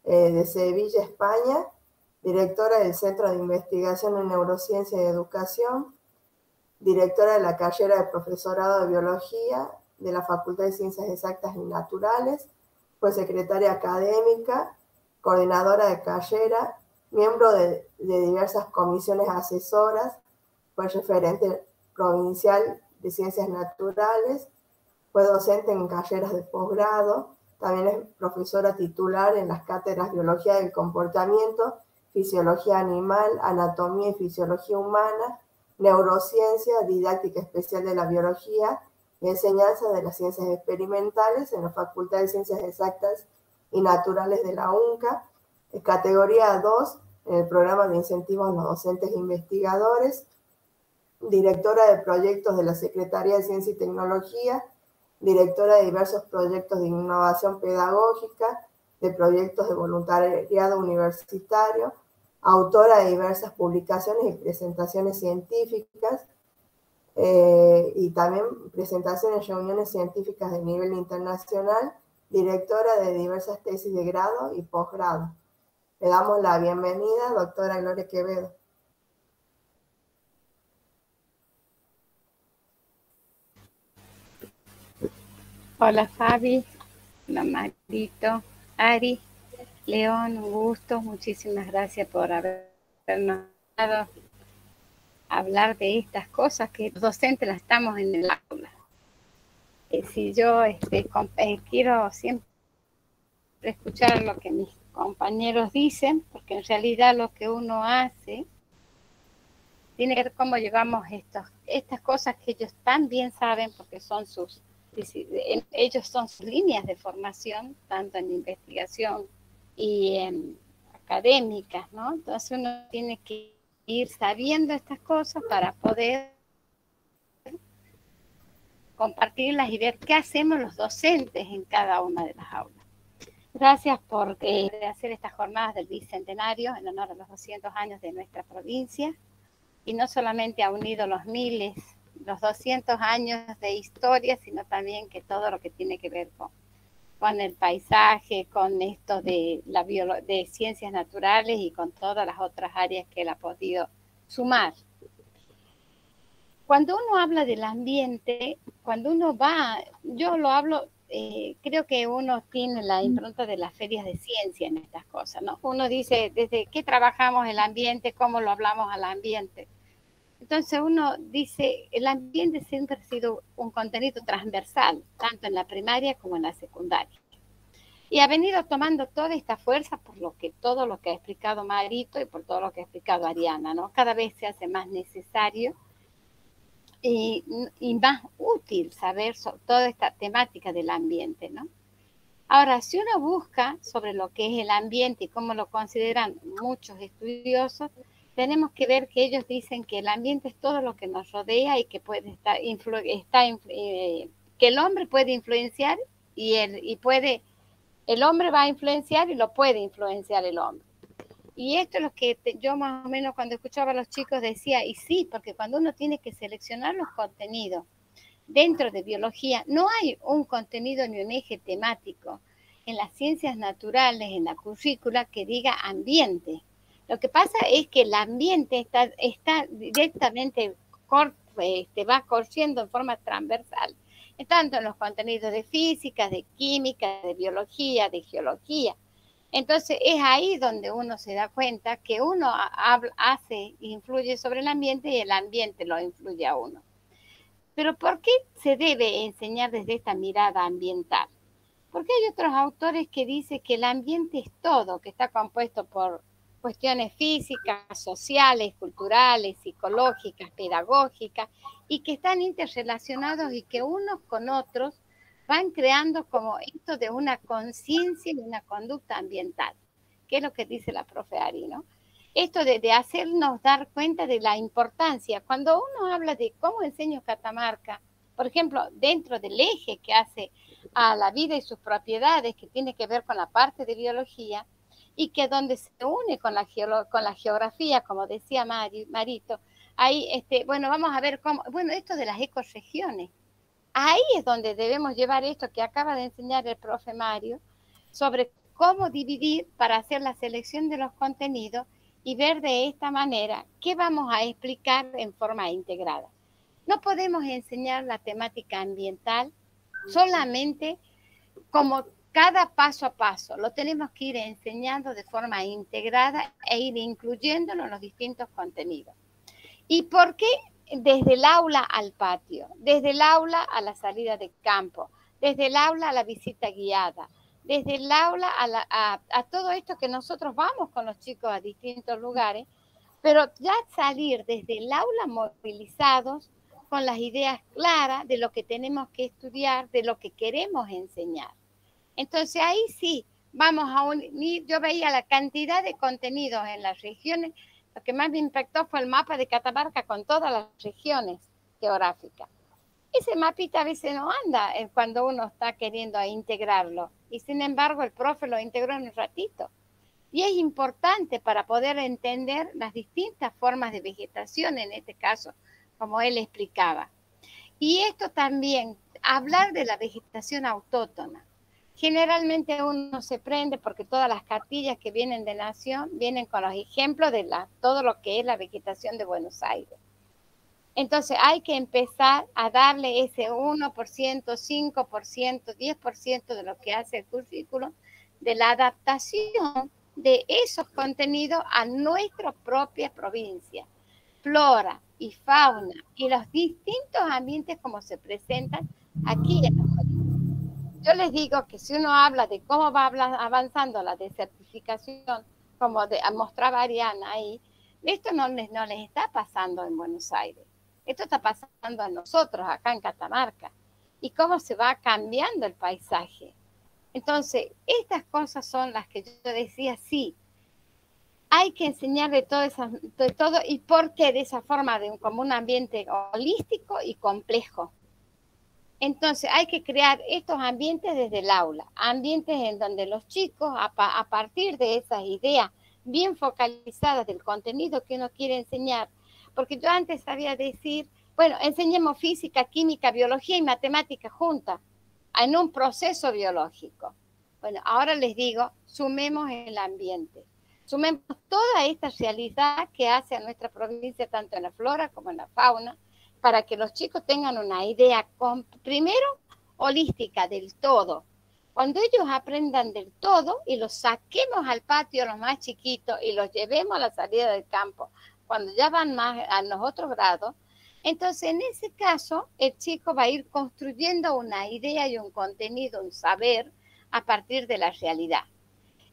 eh, de Sevilla, España, directora del Centro de Investigación en Neurociencia y Educación, directora de la carrera de profesorado de Biología de la Facultad de Ciencias Exactas y Naturales, fue secretaria académica, coordinadora de carrera, miembro de, diversas comisiones asesoras, fue referente provincial de Ciencias Naturales, fue docente en carreras de posgrado, también es profesora titular en las cátedras Biología del Comportamiento fisiología animal, anatomía y fisiología humana, neurociencia, didáctica especial de la biología y enseñanza de las ciencias experimentales en la Facultad de Ciencias Exactas y Naturales de la UNCA, categoría 2 en el programa de incentivos a los docentes e investigadores, directora de proyectos de la Secretaría de Ciencia y Tecnología, directora de diversos proyectos de innovación pedagógica, de proyectos de voluntariado universitario, autora de diversas publicaciones y presentaciones científicas eh, y también presentaciones en reuniones científicas de nivel internacional, directora de diversas tesis de grado y posgrado. Le damos la bienvenida, doctora Gloria Quevedo. Hola Fabi, hola Marito, Ari. León, un gusto, muchísimas gracias por habernos dado hablar de estas cosas que los docentes las estamos en el aula. Eh, si yo este, eh, quiero siempre escuchar lo que mis compañeros dicen, porque en realidad lo que uno hace tiene que ver cómo llevamos estos, estas cosas que ellos también saben, porque son sus, ellos son sus líneas de formación, tanto en investigación y em, académicas, ¿no? Entonces uno tiene que ir sabiendo estas cosas para poder compartirlas y ver qué hacemos los docentes en cada una de las aulas. Gracias por eh, hacer estas jornadas del Bicentenario en honor a los 200 años de nuestra provincia. Y no solamente ha unido los miles, los 200 años de historia, sino también que todo lo que tiene que ver con con el paisaje, con esto de, la de ciencias naturales y con todas las otras áreas que él ha podido sumar. Cuando uno habla del ambiente, cuando uno va, yo lo hablo, eh, creo que uno tiene la impronta de las ferias de ciencia en estas cosas, ¿no? Uno dice, desde qué trabajamos el ambiente, cómo lo hablamos al ambiente. Entonces uno dice, el ambiente siempre ha sido un contenido transversal, tanto en la primaria como en la secundaria. Y ha venido tomando toda esta fuerza por lo que todo lo que ha explicado Marito y por todo lo que ha explicado Ariana, ¿no? Cada vez se hace más necesario y, más útil saber toda esta temática del ambiente, ¿no? Ahora, si uno busca sobre lo que es el ambiente y cómo lo consideran muchos estudiosos, tenemos que ver que ellos dicen que el ambiente es todo lo que nos rodea y que puede estar, está, eh, que el hombre puede influenciar y, el, y puede, el hombre va a influenciar y lo puede influenciar el hombre. Y esto es lo que yo más o menos cuando escuchaba a los chicos decía, y sí, porque cuando uno tiene que seleccionar los contenidos dentro de biología, no hay un contenido ni un eje temático en las ciencias naturales, en la currícula, que diga ambiente. Lo que pasa es que el ambiente está, está directamente, este, va corriendo en forma transversal, tanto en los contenidos de física, de química, de biología, de geología. Entonces es ahí donde uno se da cuenta que uno hace, influye sobre el ambiente y el ambiente lo influye a uno. Pero ¿por qué se debe enseñar desde esta mirada ambiental? Porque hay otros autores que dicen que el ambiente es todo, que está compuesto por cuestiones físicas, sociales, culturales, psicológicas, pedagógicas, y que están interrelacionados y que unos con otros van creando como esto de una conciencia y una conducta ambiental, que es lo que dice la profe Ari, ¿no? Esto de, hacernos dar cuenta de la importancia. Cuando uno habla de cómo enseño Catamarca, por ejemplo, dentro del eje que hace a la vida y sus propiedades, que tiene que ver con la parte de biología, y que donde se une con la, geografía, como decía Marito, ahí, este, bueno, vamos a ver cómo, bueno, esto de las ecoregiones, ahí es donde debemos llevar esto que acaba de enseñar el profe Mario, sobre cómo dividir para hacer la selección de los contenidos y ver de esta manera qué vamos a explicar en forma integrada. No podemos enseñar la temática ambiental solamente como cada paso a paso lo tenemos que ir enseñando de forma integrada e ir incluyéndolo en los distintos contenidos. ¿Y por qué desde el aula al patio, desde el aula a la salida de campo, desde el aula a la visita guiada, desde el aula a, a, todo esto que nosotros vamos con los chicos a distintos lugares, pero ya salir desde el aula movilizados con las ideas claras de lo que tenemos que estudiar, de lo que queremos enseñar. Entonces ahí sí, vamos a unir, yo veía la cantidad de contenidos en las regiones, lo que más me impactó fue el mapa de Catamarca con todas las regiones geográficas. Ese mapita a veces no anda eh, cuando uno está queriendo integrarlo y sin embargo el profe lo integró en un ratito. Y es importante para poder entender las distintas formas de vegetación, en este caso, como él explicaba. Y esto también, hablar de la vegetación autóctona. Generalmente uno se prende porque todas las cartillas que vienen de Nación vienen con los ejemplos de la, todo lo que es la vegetación de Buenos Aires. Entonces hay que empezar a darle ese 1%, 5%, 10% de lo que hace el currículo, de la adaptación de esos contenidos a nuestra propia provincia, flora y fauna y los distintos ambientes como se presentan aquí en la yo les digo que si uno habla de cómo va avanzando la desertificación, como de, mostraba Ariana ahí, esto no les, no les está pasando en Buenos Aires. Esto está pasando a nosotros acá en Catamarca. Y cómo se va cambiando el paisaje. Entonces, estas cosas son las que yo decía, sí, hay que enseñar de todo, de todo y por qué de esa forma, de como un ambiente holístico y complejo. Entonces hay que crear estos ambientes desde el aula, ambientes en donde los chicos, a, partir de esas ideas bien focalizadas del contenido que uno quiere enseñar, porque yo antes sabía decir, bueno, enseñemos física, química, biología y matemática juntas en un proceso biológico. Bueno, ahora les digo, sumemos el ambiente, sumemos toda esta realidad que hace a nuestra provincia, tanto en la flora como en la fauna, para que los chicos tengan una idea, primero, holística del todo. Cuando ellos aprendan del todo y los saquemos al patio los más chiquitos y los llevemos a la salida del campo, cuando ya van más a los otros grados, entonces en ese caso el chico va a ir construyendo una idea y un contenido, un saber a partir de la realidad.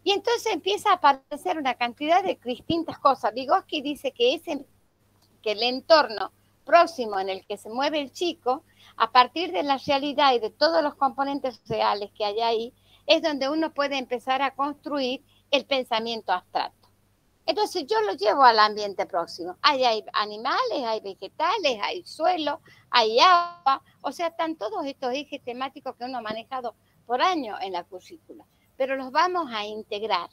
Y entonces empieza a aparecer una cantidad de distintas cosas. Vygotsky dice que, ese, que el entorno próximo en el que se mueve el chico, a partir de la realidad y de todos los componentes reales que hay ahí, es donde uno puede empezar a construir el pensamiento abstracto. Entonces yo lo llevo al ambiente próximo. Ahí hay animales, hay vegetales, hay suelo, hay agua, o sea, están todos estos ejes temáticos que uno ha manejado por años en la currícula, pero los vamos a integrar.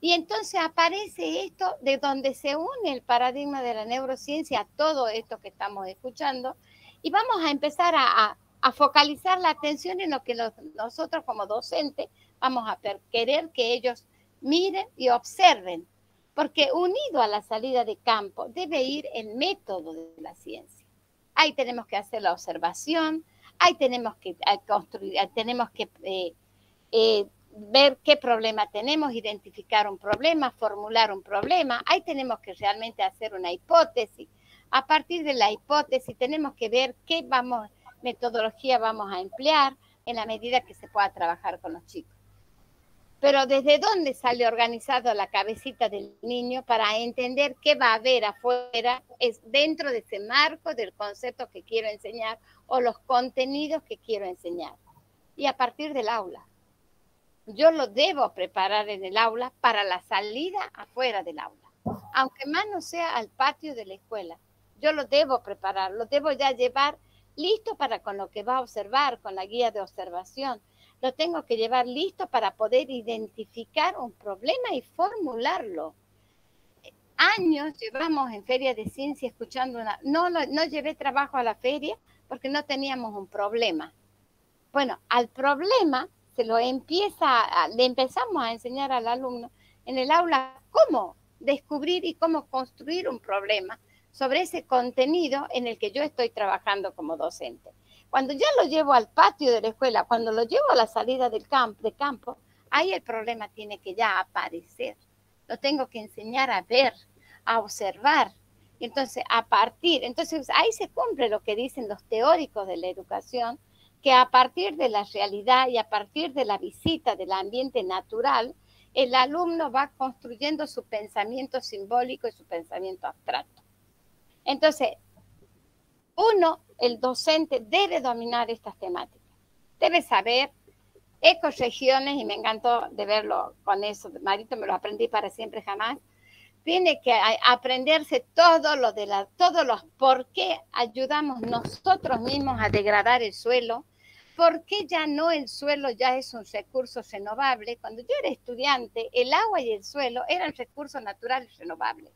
Y entonces aparece esto de donde se une el paradigma de la neurociencia a todo esto que estamos escuchando y vamos a empezar a, focalizar la atención en lo que nosotros como docentes vamos a querer que ellos miren y observen, porque unido a la salida de campo debe ir el método de la ciencia. Ahí tenemos que hacer la observación, ahí tenemos que construir, tenemos que eh, eh, ver qué problema tenemos, identificar un problema, formular un problema, ahí tenemos que realmente hacer una hipótesis. A partir de la hipótesis tenemos que ver qué vamos, metodología vamos a emplear en la medida que se pueda trabajar con los chicos. Pero desde dónde sale organizado la cabecita del niño para entender qué va a haber afuera es dentro de ese marco del concepto que quiero enseñar o los contenidos que quiero enseñar. Y a partir del aula. Yo lo debo preparar en el aula para la salida afuera del aula. Aunque más no sea al patio de la escuela. Yo lo debo preparar, lo debo ya llevar listo para con lo que va a observar, con la guía de observación lo tengo que llevar listo para poder identificar un problema y formularlo. Años llevamos en feria de ciencia escuchando una... No, no, no llevé trabajo a la feria porque no teníamos un problema. Bueno, al problema se lo empieza, le empezamos a enseñar al alumno en el aula cómo descubrir y cómo construir un problema sobre ese contenido en el que yo estoy trabajando como docente. Cuando ya lo llevo al patio de la escuela, cuando lo llevo a la salida del campo, de campo, ahí el problema tiene que ya aparecer. Lo tengo que enseñar a ver, a observar. Entonces, a partir, entonces ahí se cumple lo que dicen los teóricos de la educación, que a partir de la realidad y a partir de la visita del ambiente natural, el alumno va construyendo su pensamiento simbólico y su pensamiento abstracto. Entonces, uno, el docente, debe dominar estas temáticas. Debe saber ecoregiones, y me encantó de verlo con eso, Marito, me lo aprendí para siempre jamás. Tiene que aprenderse todo lo de la, todos los por qué ayudamos nosotros mismos a degradar el suelo, por qué ya no el suelo ya es un recurso renovable. Cuando yo era estudiante, el agua y el suelo eran recursos naturales renovables.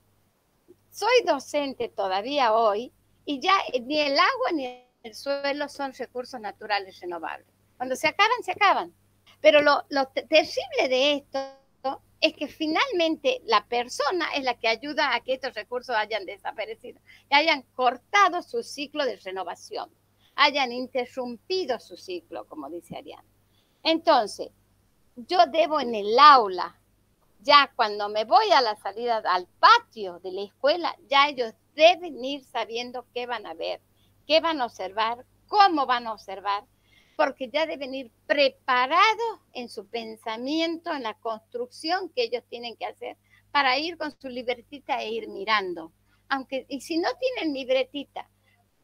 Soy docente todavía hoy y ya ni el agua ni el suelo son recursos naturales renovables. Cuando se acaban, se acaban. Pero lo, terrible de esto es que finalmente la persona es la que ayuda a que estos recursos hayan desaparecido, y hayan cortado su ciclo de renovación, hayan interrumpido su ciclo, como dice Ariana. Entonces, yo debo en el aula, ya cuando me voy a la salida al patio de la escuela, ya ellos deben ir sabiendo qué van a ver, qué van a observar, cómo van a observar, porque ya deben ir preparados en su pensamiento, en la construcción que ellos tienen que hacer para ir con su libretita e ir mirando. Aunque, y si no tienen libretita,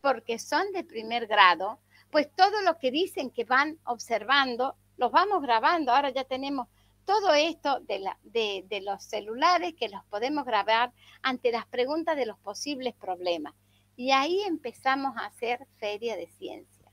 porque son de primer grado, pues todo lo que dicen que van observando, los vamos grabando. Ahora ya tenemos todo esto de, los celulares que los podemos grabar ante las preguntas de los posibles problemas. Y ahí empezamos a hacer feria de ciencia.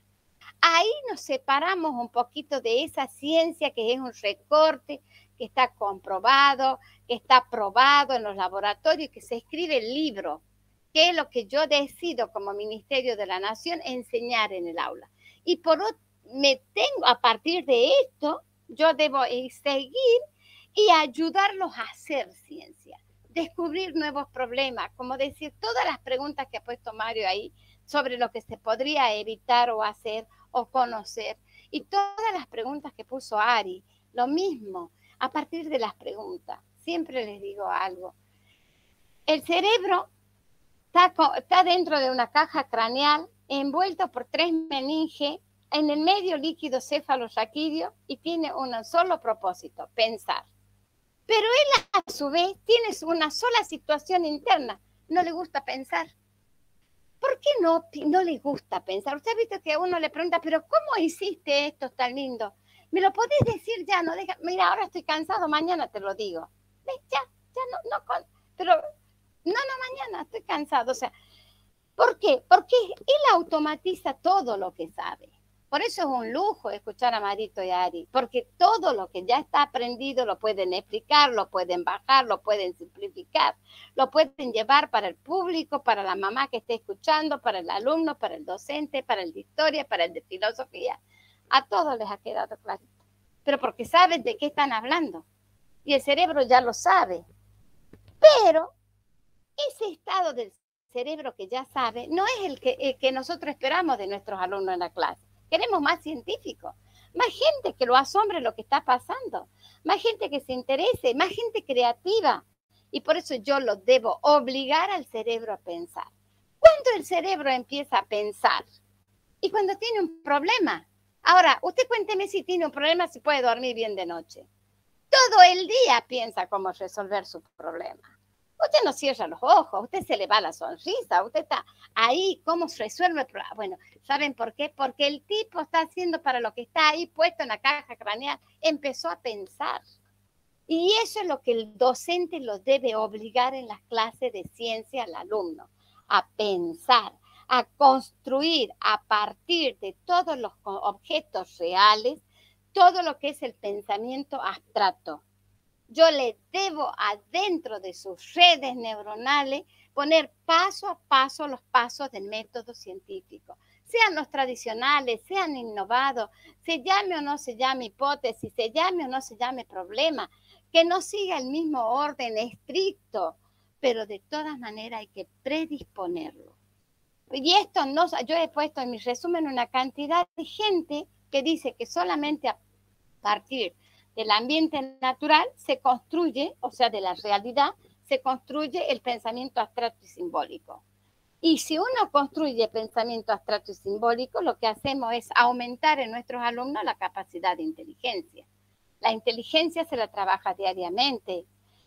Ahí nos separamos un poquito de esa ciencia que es un recorte, que está comprobado, que está probado en los laboratorios, que se escribe el libro, que es lo que yo decido como Ministerio de la Nación enseñar en el aula. Y por otro, me tengo, a partir de esto, yo debo seguir y ayudarlos a hacer ciencia, descubrir nuevos problemas, como decir, todas las preguntas que ha puesto Mario ahí sobre lo que se podría evitar o hacer o conocer, y todas las preguntas que puso Ari, lo mismo, a partir de las preguntas, siempre les digo algo. El cerebro está, dentro de una caja craneal envuelto por tres meninges en el medio líquido cefalo-raquídeo y tiene un solo propósito, pensar. Pero él a su vez tiene una sola situación interna, no le gusta pensar. ¿Por qué no, no le gusta pensar? Usted ha visto que a uno le pregunta, pero ¿cómo hiciste esto tan lindo? ¿Me lo podés decir ya? No deja, mira, ahora estoy cansado, mañana te lo digo. ¿Ves? Ya, ya no, no, pero no, no, mañana estoy cansado. O sea, ¿por qué? Porque él automatiza todo lo que sabe Por eso es un lujo escuchar a Marito y Ari, porque todo lo que ya está aprendido lo pueden explicar, lo pueden bajar, lo pueden simplificar, lo pueden llevar para el público, para la mamá que esté escuchando, para el alumno, para el docente, para el de historia, para el de filosofía. A todos les ha quedado clarito, pero porque saben de qué están hablando y el cerebro ya lo sabe. Pero ese estado del cerebro que ya sabe no es el que, que nosotros esperamos de nuestros alumnos en la clase Queremos más científicos, más gente que lo asombre lo que está pasando, más gente que se interese, más gente creativa. Y por eso yo lo debo obligar al cerebro a pensar. ¿Cuándo el cerebro empieza a pensar? Y cuando tiene un problema. Ahora, usted cuénteme si tiene un problema, si puede dormir bien de noche. Todo el día piensa cómo resolver su problema. Usted no cierra los ojos, usted se le va la sonrisa, usted está ahí, ¿cómo resuelve el problema? Bueno, ¿saben por qué? Porque el tipo está haciendo para lo que está ahí puesto en la caja craneal, empezó a pensar. Y eso es lo que el docente lo debe obligar en las clases de ciencia al alumno, a pensar, a construir a partir de todos los objetos reales, todo lo que es el pensamiento abstracto yo le debo adentro de sus redes neuronales poner paso a paso los pasos del método científico, sean los tradicionales, sean innovados, se llame o no se llame hipótesis, se llame o no se llame problema, que no siga el mismo orden estricto, pero de todas maneras hay que predisponerlo. Y esto no, yo he puesto en mi resumen una cantidad de gente que dice que solamente a partir del ambiente natural se construye, o sea, de la realidad, se construye el pensamiento abstracto y simbólico. Y si uno construye pensamiento abstracto y simbólico, lo que hacemos es aumentar en nuestros alumnos la capacidad de inteligencia. La inteligencia se la trabaja diariamente.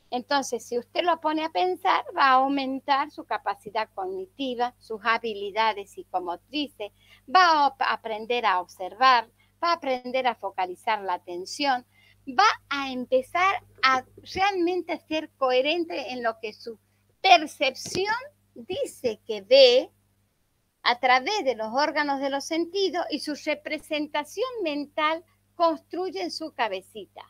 Entonces, si usted lo pone a pensar, va a aumentar su capacidad cognitiva, sus habilidades psicomotrices, va a aprender a observar, va a aprender a focalizar la atención, va a empezar a realmente ser coherente en lo que su percepción dice que ve a través de los órganos de los sentidos y su representación mental construye en su cabecita.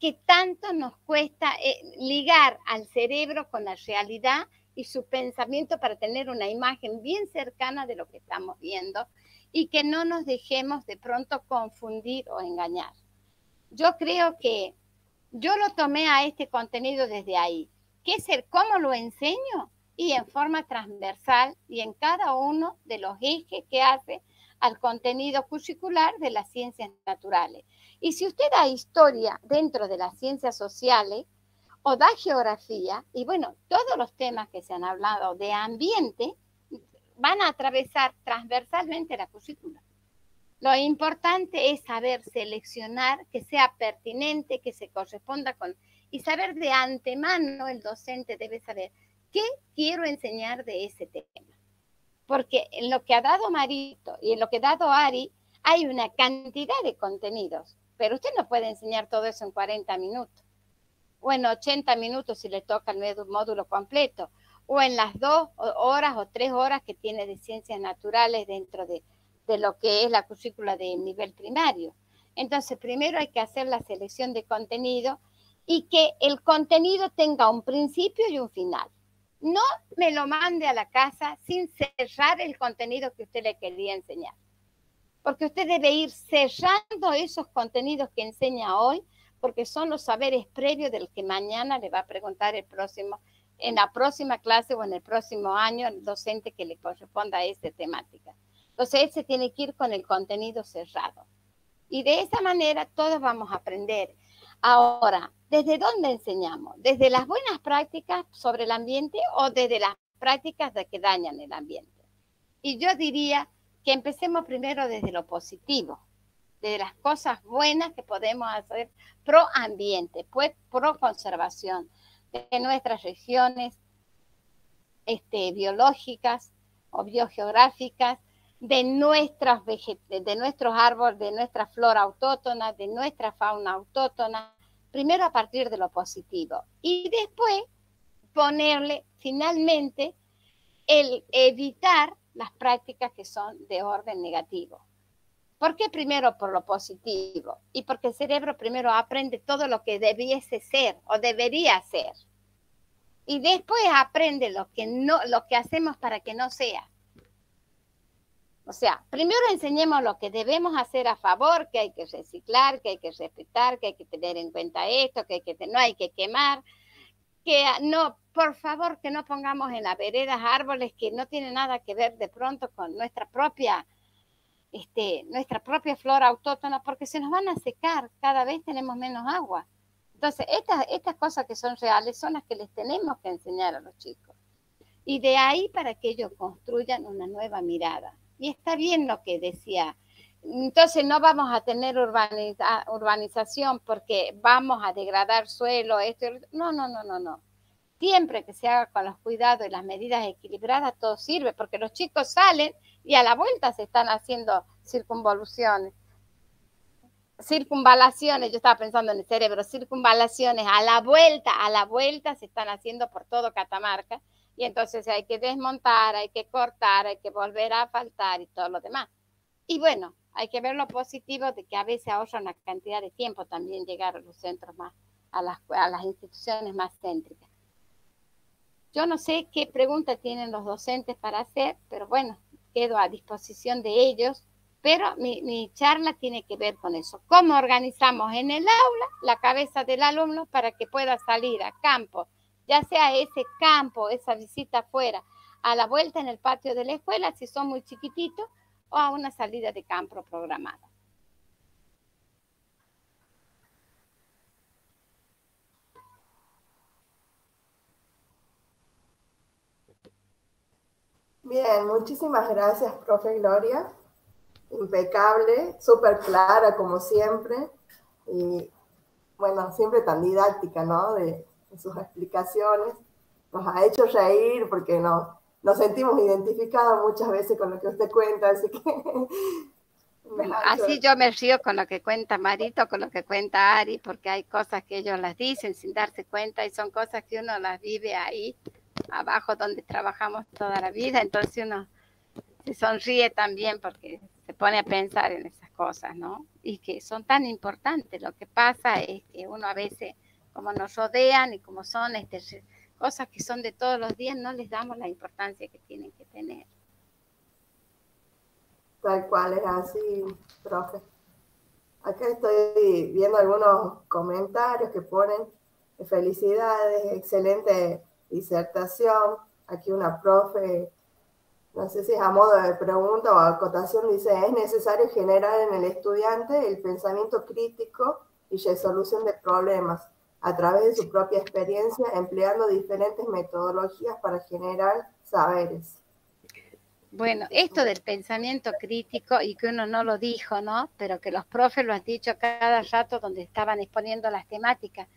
Que tanto nos cuesta eh, ligar al cerebro con la realidad y su pensamiento para tener una imagen bien cercana de lo que estamos viendo y que no nos dejemos de pronto confundir o engañar yo creo que yo lo tomé a este contenido desde ahí. ¿Qué es el cómo lo enseño? Y en forma transversal y en cada uno de los ejes que hace al contenido curricular de las ciencias naturales. Y si usted da historia dentro de las ciencias sociales o da geografía, y bueno, todos los temas que se han hablado de ambiente van a atravesar transversalmente la currícula. Lo importante es saber seleccionar que sea pertinente, que se corresponda con... Y saber de antemano, el docente debe saber qué quiero enseñar de ese tema. Porque en lo que ha dado Marito y en lo que ha dado Ari, hay una cantidad de contenidos, pero usted no puede enseñar todo eso en 40 minutos, o en 80 minutos si le toca el módulo completo, o en las dos horas o tres horas que tiene de ciencias naturales dentro de, de lo que es la currícula de nivel primario. Entonces, primero hay que hacer la selección de contenido y que el contenido tenga un principio y un final. No me lo mande a la casa sin cerrar el contenido que usted le quería enseñar. Porque usted debe ir cerrando esos contenidos que enseña hoy, porque son los saberes previos del que mañana le va a preguntar el próximo, en la próxima clase o en el próximo año, el docente que le corresponda a esa temática. Entonces, él se tiene que ir con el contenido cerrado. Y de esa manera todos vamos a aprender. Ahora, ¿desde dónde enseñamos? ¿Desde las buenas prácticas sobre el ambiente o desde las prácticas de que dañan el ambiente? Y yo diría que empecemos primero desde lo positivo, de las cosas buenas que podemos hacer pro ambiente, pues pro conservación de nuestras regiones este, biológicas o biogeográficas, de, nuestras de nuestros árboles, de nuestra flora autóctona, de nuestra fauna autóctona, primero a partir de lo positivo y después ponerle finalmente el evitar las prácticas que son de orden negativo. ¿Por qué primero por lo positivo? Y porque el cerebro primero aprende todo lo que debiese ser o debería ser. Y después aprende lo que, no, lo que hacemos para que no sea. O sea, primero enseñemos lo que debemos hacer a favor, que hay que reciclar, que hay que respetar, que hay que tener en cuenta esto, que, hay que no hay que quemar, que no, por favor, que no pongamos en las veredas árboles que no tienen nada que ver de pronto con nuestra propia, este, nuestra propia flora autóctona, porque se nos van a secar, cada vez tenemos menos agua. Entonces, estas, estas cosas que son reales son las que les tenemos que enseñar a los chicos. Y de ahí para que ellos construyan una nueva mirada. Y está bien lo que decía. Entonces no vamos a tener urbanización porque vamos a degradar suelo, esto. No, no, no, no, no. Siempre que se haga con los cuidados y las medidas equilibradas, todo sirve, porque los chicos salen y a la vuelta se están haciendo circunvoluciones, circunvalaciones, yo estaba pensando en el cerebro, circunvalaciones, a la vuelta, a la vuelta se están haciendo por todo Catamarca y entonces hay que desmontar, hay que cortar, hay que volver a faltar y todo lo demás. Y bueno, hay que ver lo positivo de que a veces ahorra una cantidad de tiempo también llegar a los centros más, a las, a las instituciones más céntricas. Yo no sé qué pregunta tienen los docentes para hacer, pero bueno, quedo a disposición de ellos. Pero mi, mi charla tiene que ver con eso. ¿Cómo organizamos en el aula la cabeza del alumno para que pueda salir a campo ya sea ese campo, esa visita afuera, a la vuelta en el patio de la escuela, si son muy chiquititos, o a una salida de campo programada. Bien, muchísimas gracias, profe Gloria. Impecable, súper clara como siempre. Y bueno, siempre tan didáctica, ¿no? En sus explicaciones, nos ha hecho reír porque nos, nos sentimos identificados muchas veces con lo que usted cuenta, así que... así yo me río con lo que cuenta Marito, con lo que cuenta Ari, porque hay cosas que ellos las dicen sin darse cuenta y son cosas que uno las vive ahí, abajo donde trabajamos toda la vida, entonces uno se sonríe también porque se pone a pensar en esas cosas, ¿no? Y que son tan importantes. Lo que pasa es que uno a veces como nos rodean y como son este, cosas que son de todos los días, no les damos la importancia que tienen que tener. Tal cual es así, profe. Acá estoy viendo algunos comentarios que ponen felicidades, excelente disertación. Aquí una profe, no sé si es a modo de pregunta o acotación, dice, es necesario generar en el estudiante el pensamiento crítico y resolución de problemas a través de su propia experiencia, empleando diferentes metodologías para generar saberes. Bueno, esto del pensamiento crítico, y que uno no lo dijo, ¿no? Pero que los profes lo han dicho cada rato donde estaban exponiendo las temáticas.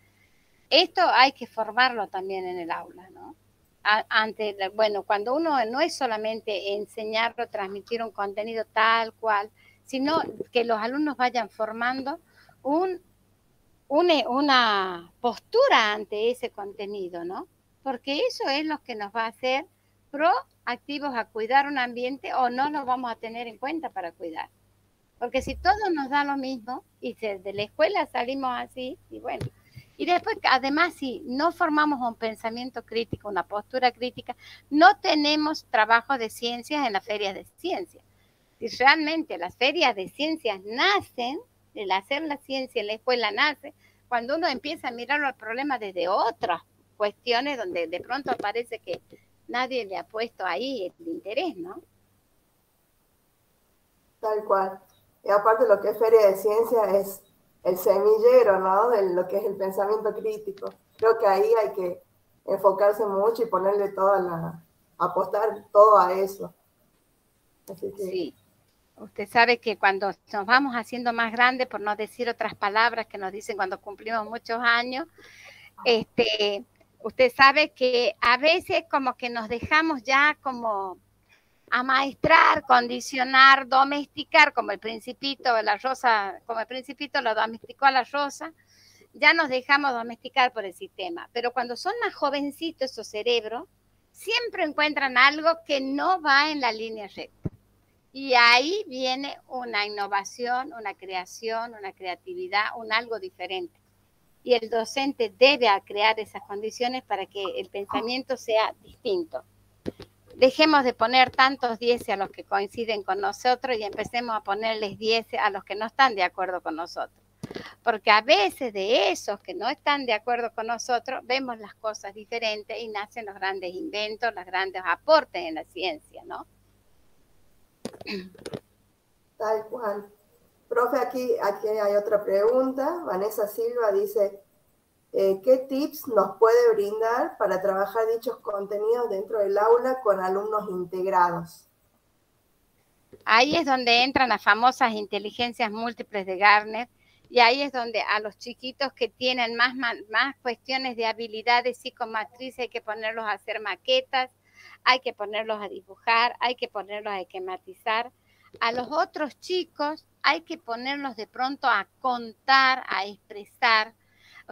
Esto hay que formarlo también en el aula, ¿no? Ante, bueno, cuando uno no es solamente enseñar o transmitir un contenido tal cual, sino que los alumnos vayan formando un una, postura ante ese contenido, ¿no? Porque eso es lo que nos va a hacer proactivos a cuidar un ambiente o no nos vamos a tener en cuenta para cuidar. Porque si todo nos da lo mismo y desde la escuela salimos así, y bueno, y después, además, si no formamos un pensamiento crítico, una postura crítica, no tenemos trabajo de ciencias en las ferias de ciencias. Si realmente las ferias de ciencias nacen el hacer la ciencia en la escuela nace cuando uno empieza a mirar los problemas desde otras cuestiones donde de pronto parece que nadie le ha puesto ahí el interés, ¿no? Tal cual. Y aparte lo que es Feria de Ciencia es el semillero, ¿no? De lo que es el pensamiento crítico. Creo que ahí hay que enfocarse mucho y ponerle toda la, apostar todo a eso. Así que, sí. Usted sabe que cuando nos vamos haciendo más grandes, por no decir otras palabras que nos dicen cuando cumplimos muchos años, este, usted sabe que a veces como que nos dejamos ya como amaestrar, condicionar, domesticar, como el principito la rosa, como el principito lo domesticó a la rosa, ya nos dejamos domesticar por el sistema. Pero cuando son más jovencitos esos cerebros, siempre encuentran algo que no va en la línea recta Y ahí viene una innovación, una creación, una creatividad, un algo diferente. Y el docente debe crear esas condiciones para que el pensamiento sea distinto. Dejemos de poner tantos 10 a los que coinciden con nosotros y empecemos a ponerles 10 a los que no están de acuerdo con nosotros. Porque a veces de esos que no están de acuerdo con nosotros, vemos las cosas diferentes y nacen los grandes inventos, los grandes aportes en la ciencia, ¿no? Tal cual. Profe, aquí, aquí hay otra pregunta. Vanessa Silva dice, eh, ¿qué tips nos puede brindar para trabajar dichos contenidos dentro del aula con alumnos integrados? Ahí es donde entran las famosas inteligencias múltiples de Garner y ahí es donde a los chiquitos que tienen más, más, cuestiones de habilidades psicomatrices hay que ponerlos a hacer maquetas, hay que ponerlos a dibujar, hay que ponerlos a esquematizar. A los otros chicos hay que ponerlos de pronto a contar, a expresar,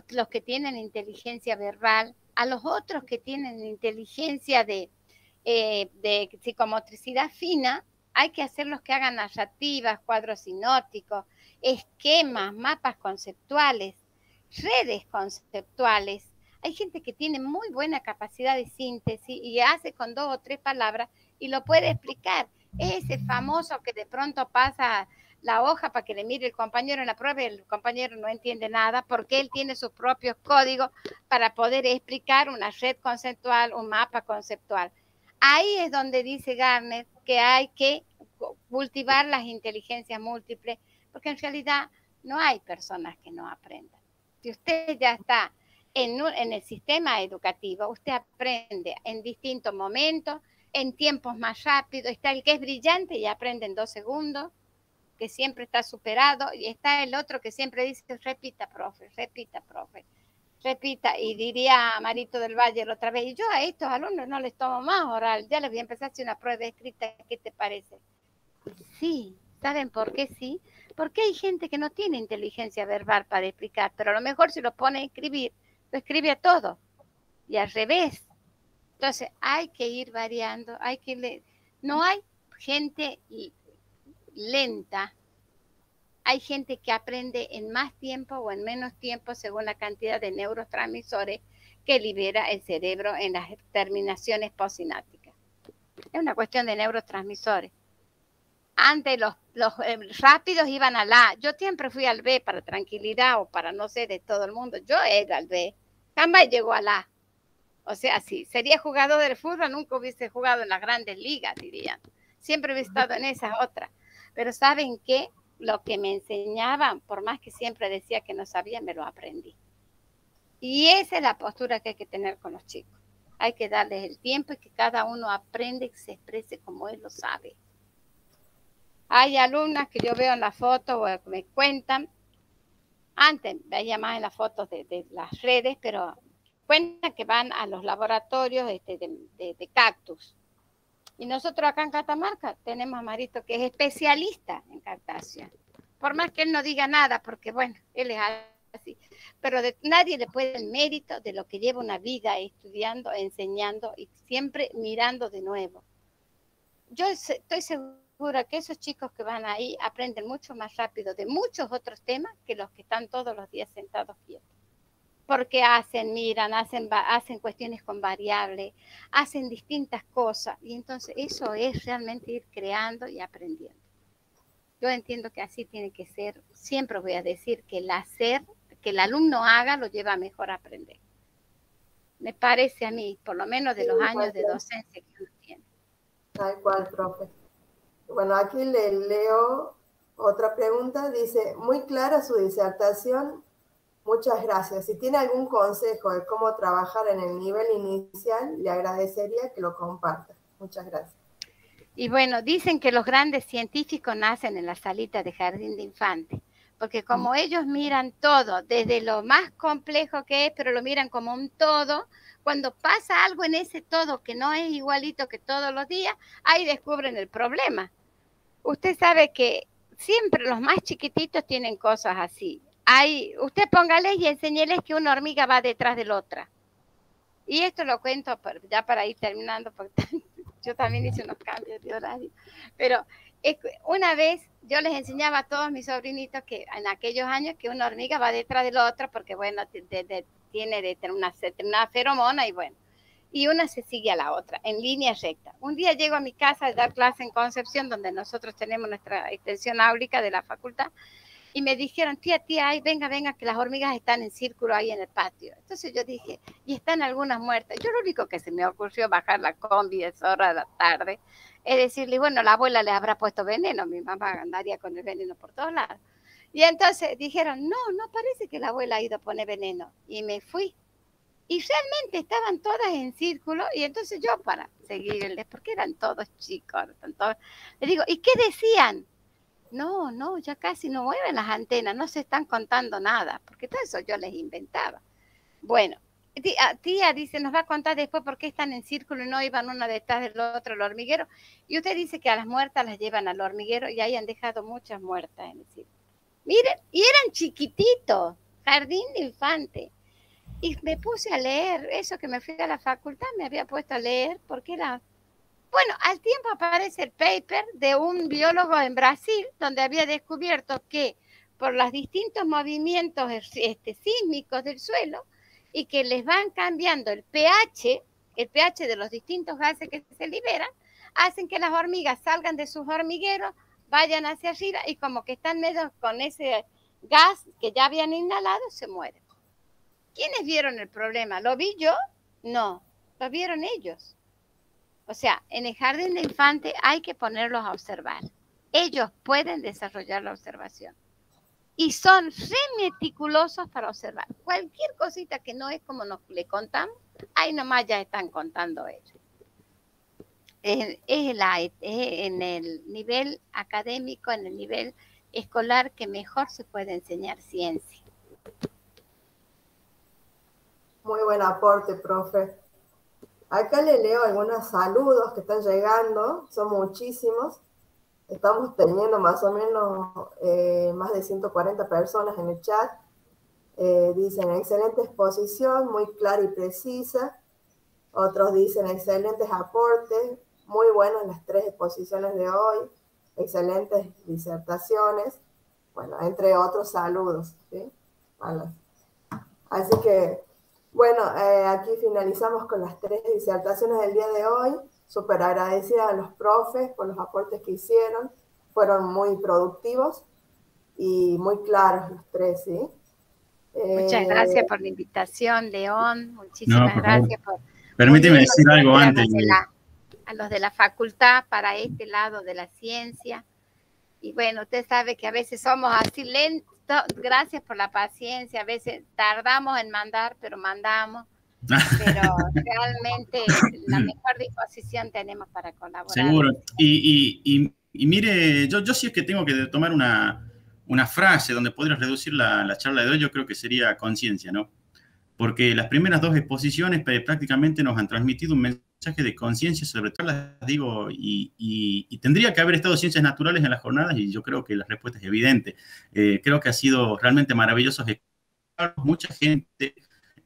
los que tienen inteligencia verbal, a los otros que tienen inteligencia de, eh, psicomotricidad fina, hay que hacerlos que hagan narrativas, cuadros sinópticos, esquemas, mapas conceptuales, redes conceptuales, hay gente que tiene muy buena capacidad de síntesis y hace con dos o tres palabras y lo puede explicar. Es ese famoso que de pronto pasa la hoja para que le mire el compañero en la prueba y el compañero no entiende nada porque él tiene sus propios códigos para poder explicar una red conceptual, un mapa conceptual. Ahí es donde dice Garner que hay que cultivar las inteligencias múltiples porque en realidad no hay personas que no aprendan. Si usted ya está en, el sistema educativo usted aprende en distintos momentos, en tiempos más rápidos. Está el que es brillante y aprende en dos segundos, que siempre está superado, y está el otro que siempre dice, repita, profe, repita, profe, repita. Y diría Marito del Valle otra vez, y yo a estos alumnos no les tomo más oral, ya les voy a empezar a hacer una prueba escrita, ¿qué te parece? Sí, ¿saben por qué sí? Porque hay gente que no tiene inteligencia verbal para explicar, pero a lo mejor si lo pone a escribir, lo escribe a todo y al revés. Entonces hay que ir variando, hay que no hay gente lenta, hay gente que aprende en más tiempo o en menos tiempo según la cantidad de neurotransmisores que libera el cerebro en las terminaciones posinápticas. Es una cuestión de neurotransmisores. Antes los, los eh, rápidos iban al A. Yo siempre fui al B para tranquilidad o para no sé de todo el mundo. Yo era al B. Jamás llegó al A. O sea, si sería jugador del fútbol, nunca hubiese jugado en las grandes ligas, dirían. Siempre hubiese estado en esas otras. Pero ¿saben qué? Lo que me enseñaban, por más que siempre decía que no sabía, me lo aprendí. Y esa es la postura que hay que tener con los chicos. Hay que darles el tiempo y que cada uno aprende y se exprese como él lo sabe. Hay alumnas que yo veo en la foto o me cuentan, antes veía más en las fotos de, las redes, pero cuentan que van a los laboratorios este, de, cactus. Y nosotros acá en Catamarca tenemos a Marito que es especialista en cactácea. Por más que él no diga nada, porque bueno, él es así. Pero nadie le puede el mérito de lo que lleva una vida estudiando, enseñando y siempre mirando de nuevo. Yo estoy segura que esos chicos que van ahí aprenden mucho más rápido de muchos otros temas que los que están todos los días sentados quietos. Porque hacen, miran, hacen, hacen cuestiones con variables, hacen distintas cosas. Y entonces eso es realmente ir creando y aprendiendo. Yo entiendo que así tiene que ser. Siempre voy a decir que el hacer, que el alumno haga, lo lleva mejor a aprender. Me parece a mí, por lo menos de los años de docencia que uno tiene. Tal cual, profe. Bueno, aquí le leo otra pregunta. Dice, muy clara su disertación. Muchas gracias. Si tiene algún consejo de cómo trabajar en el nivel inicial, le agradecería que lo comparta. Muchas gracias. Y bueno, dicen que los grandes científicos nacen en la salita de jardín de infantes, porque como mm. ellos miran todo, desde lo más complejo que es, pero lo miran como un todo, cuando pasa algo en ese todo que no es igualito que todos los días, ahí descubren el problema usted sabe que siempre los más chiquititos tienen cosas así. Hay, usted póngale y enséñeles que una hormiga va detrás de la otra. Y esto lo cuento ya para ir terminando, porque yo también hice unos cambios de horario. Pero una vez yo les enseñaba a todos mis sobrinitos que en aquellos años que una hormiga va detrás del otro porque, bueno, tiene de una feromona y bueno, y una se sigue a la otra en línea recta. Un día llego a mi casa a dar clase en Concepción, donde nosotros tenemos nuestra extensión áulica de la facultad, y me dijeron, tía, tía, ay, venga, venga, que las hormigas están en círculo ahí en el patio. Entonces yo dije, y están algunas muertas. Yo lo único que se me ocurrió bajar la combi de hora de la tarde es decirle, bueno, la abuela le habrá puesto veneno, mi mamá andaría con el veneno por todos lados. Y entonces dijeron, no, no parece que la abuela ha ido a poner veneno. Y me fui. Y realmente estaban todas en círculo y entonces yo para seguirles, porque eran todos chicos, todos, les digo, ¿y qué decían? No, no, ya casi no mueven las antenas, no se están contando nada, porque todo eso yo les inventaba. Bueno, tía, tía dice, nos va a contar después por qué están en círculo y no iban una detrás del otro el hormiguero. Y usted dice que a las muertas las llevan al hormiguero y ahí han dejado muchas muertas en el círculo. Miren, y eran chiquititos, jardín de infante. Y me puse a leer, eso que me fui a la facultad, me había puesto a leer porque era bueno, al tiempo aparece el paper de un biólogo en Brasil donde había descubierto que por los distintos movimientos este, sísmicos del suelo y que les van cambiando el pH, el pH de los distintos gases que se liberan, hacen que las hormigas salgan de sus hormigueros, vayan hacia arriba y como que están medio con ese gas que ya habían inhalado, se mueren. ¿Quiénes vieron el problema? ¿Lo vi yo? No, lo vieron ellos. O sea, en el jardín de infante hay que ponerlos a observar. Ellos pueden desarrollar la observación. Y son re meticulosos para observar. Cualquier cosita que no es como nos le contamos, ahí nomás ya están contando ellos. Es, en el nivel académico, en el nivel escolar que mejor se puede enseñar ciencia. Muy buen aporte, profe. Acá le leo algunos saludos que están llegando, son muchísimos. Estamos teniendo más o menos eh, más de 140 personas en el chat. Eh, dicen, excelente exposición, muy clara y precisa. Otros dicen, excelentes aportes, muy buenas las tres exposiciones de hoy, excelentes disertaciones. Bueno, entre otros saludos. ¿sí? Así que bueno, eh, aquí finalizamos con las tres disertaciones del día de hoy. Súper agradecida a los profes por los aportes que hicieron. Fueron muy productivos y muy claros los tres, ¿sí? Muchas eh, gracias por la invitación, León. Muchísimas gracias por... Permíteme decir algo antes. a los de la facultad para este lado de la ciencia. Y bueno, usted sabe que a veces somos así lentos gracias por la paciencia. A veces tardamos en mandar, pero mandamos. Pero realmente la mejor disposición tenemos para colaborar. Seguro. Y, mire, yo, yo sí es que tengo que tomar una, frase donde podría reducir la, la, charla de hoy, yo creo que sería conciencia, ¿no? Porque las primeras dos exposiciones prácticamente nos han transmitido un mensaje de conciencia, sobre todo las digo, y, tendría que haber estado ciencias naturales en las jornadas y yo creo que la respuesta es evidente. Eh, creo que ha sido realmente maravilloso. Mucha gente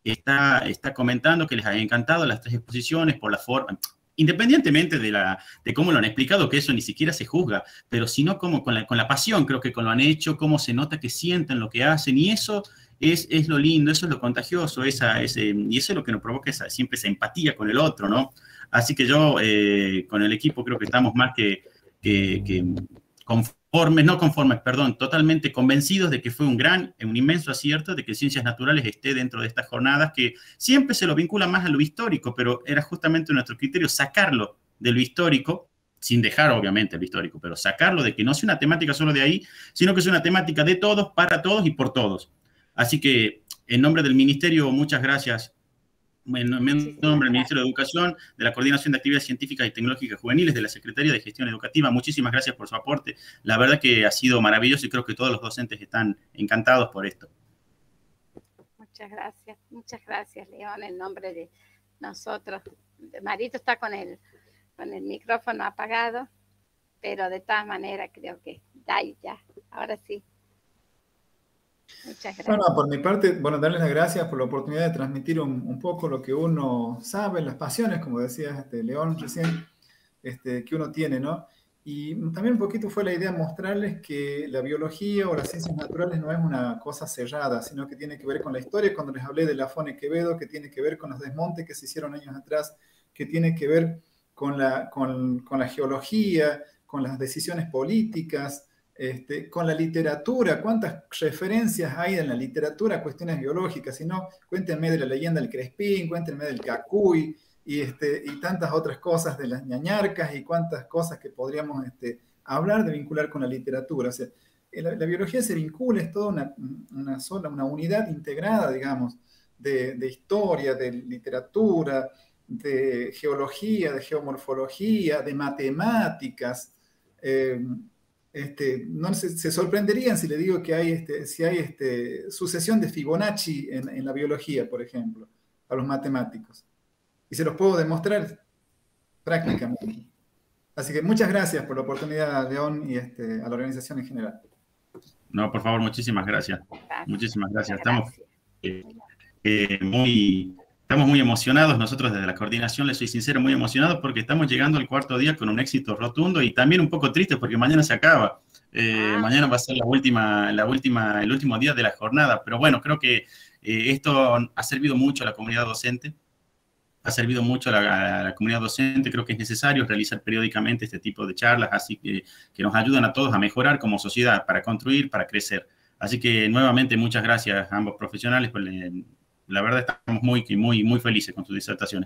está, está comentando que les ha encantado las tres exposiciones por la forma, independientemente de, la, de cómo lo han explicado, que eso ni siquiera se juzga, pero sino como con la, con la pasión, creo que con lo han hecho, cómo se nota que sienten lo que hacen, y eso es, es lo lindo, eso es lo contagioso, esa, ese, y eso es lo que nos provoca esa, siempre esa empatía con el otro, ¿no? Así que yo eh, con el equipo creo que estamos más que, conformes, no conformes, perdón, totalmente convencidos de que fue un gran, un inmenso acierto de que Ciencias Naturales esté dentro de estas jornadas que siempre se lo vincula más a lo histórico, pero era justamente nuestro criterio sacarlo de lo histórico sin dejar obviamente el histórico, pero sacarlo de que no sea una temática solo de ahí, sino que sea una temática de todos, para todos y por todos. Así que en nombre del Ministerio, muchas gracias. En nombre del Ministerio de Educación, de la Coordinación de Actividades Científicas y Tecnológicas Juveniles, de la Secretaría de Gestión Educativa, muchísimas gracias por su aporte. La verdad que ha sido maravilloso y creo que todos los docentes están encantados por esto. Muchas gracias, muchas gracias, León, en nombre de nosotros. Marito está con el, con el micrófono apagado, pero de todas maneras creo que ya, ya, ahora sí. Muchas gracias. Bueno, por mi parte, bueno, darles las gracias por la oportunidad de transmitir un, poco lo que uno sabe, las pasiones, como decía este León recién, este, que uno tiene, ¿no? Y también un poquito fue la idea mostrarles que la biología o las ciencias naturales no es una cosa cerrada, sino que tiene que ver con la historia. Cuando les hablé de la Fone Quevedo, que tiene que ver con los desmontes que se hicieron años atrás, que tiene que ver con la, con, con la geología, con las decisiones políticas, este, con la literatura, cuántas referencias hay en la literatura a cuestiones biológicas, si no, cuéntenme de la leyenda del Crespín, cuéntenme del Cacuy y, este, y tantas otras cosas de las ñañarcas y cuántas cosas que podríamos este, hablar de vincular con la literatura. O sea, la, biología se vincula, es toda una, una, sola, una unidad integrada, digamos, de, de historia, de literatura, de geología, de geomorfología, de matemáticas. Eh, este, no se, se, sorprenderían si le digo que hay, este, si hay este, sucesión de Fibonacci en, la biología, por ejemplo, a los matemáticos. Y se los puedo demostrar prácticamente. Así que muchas gracias por la oportunidad, León, y este, a la organización en general. No, por favor, muchísimas gracias. Muchísimas gracias. Estamos eh, eh, muy Estamos muy emocionados, nosotros desde la coordinación, les soy sincero, muy emocionados porque estamos llegando al cuarto día con un éxito rotundo y también un poco triste porque mañana se acaba. Eh, ah. Mañana va a ser la última, la última, el último día de la jornada, pero bueno, creo que eh, esto ha servido mucho a la comunidad docente, ha servido mucho a la, comunidad docente, creo que es necesario realizar periódicamente este tipo de charlas, así que, que nos ayudan a todos a mejorar como sociedad, para construir, para crecer. Así que nuevamente muchas gracias a ambos profesionales por la verdad estamos muy, muy, muy felices con sus disertaciones.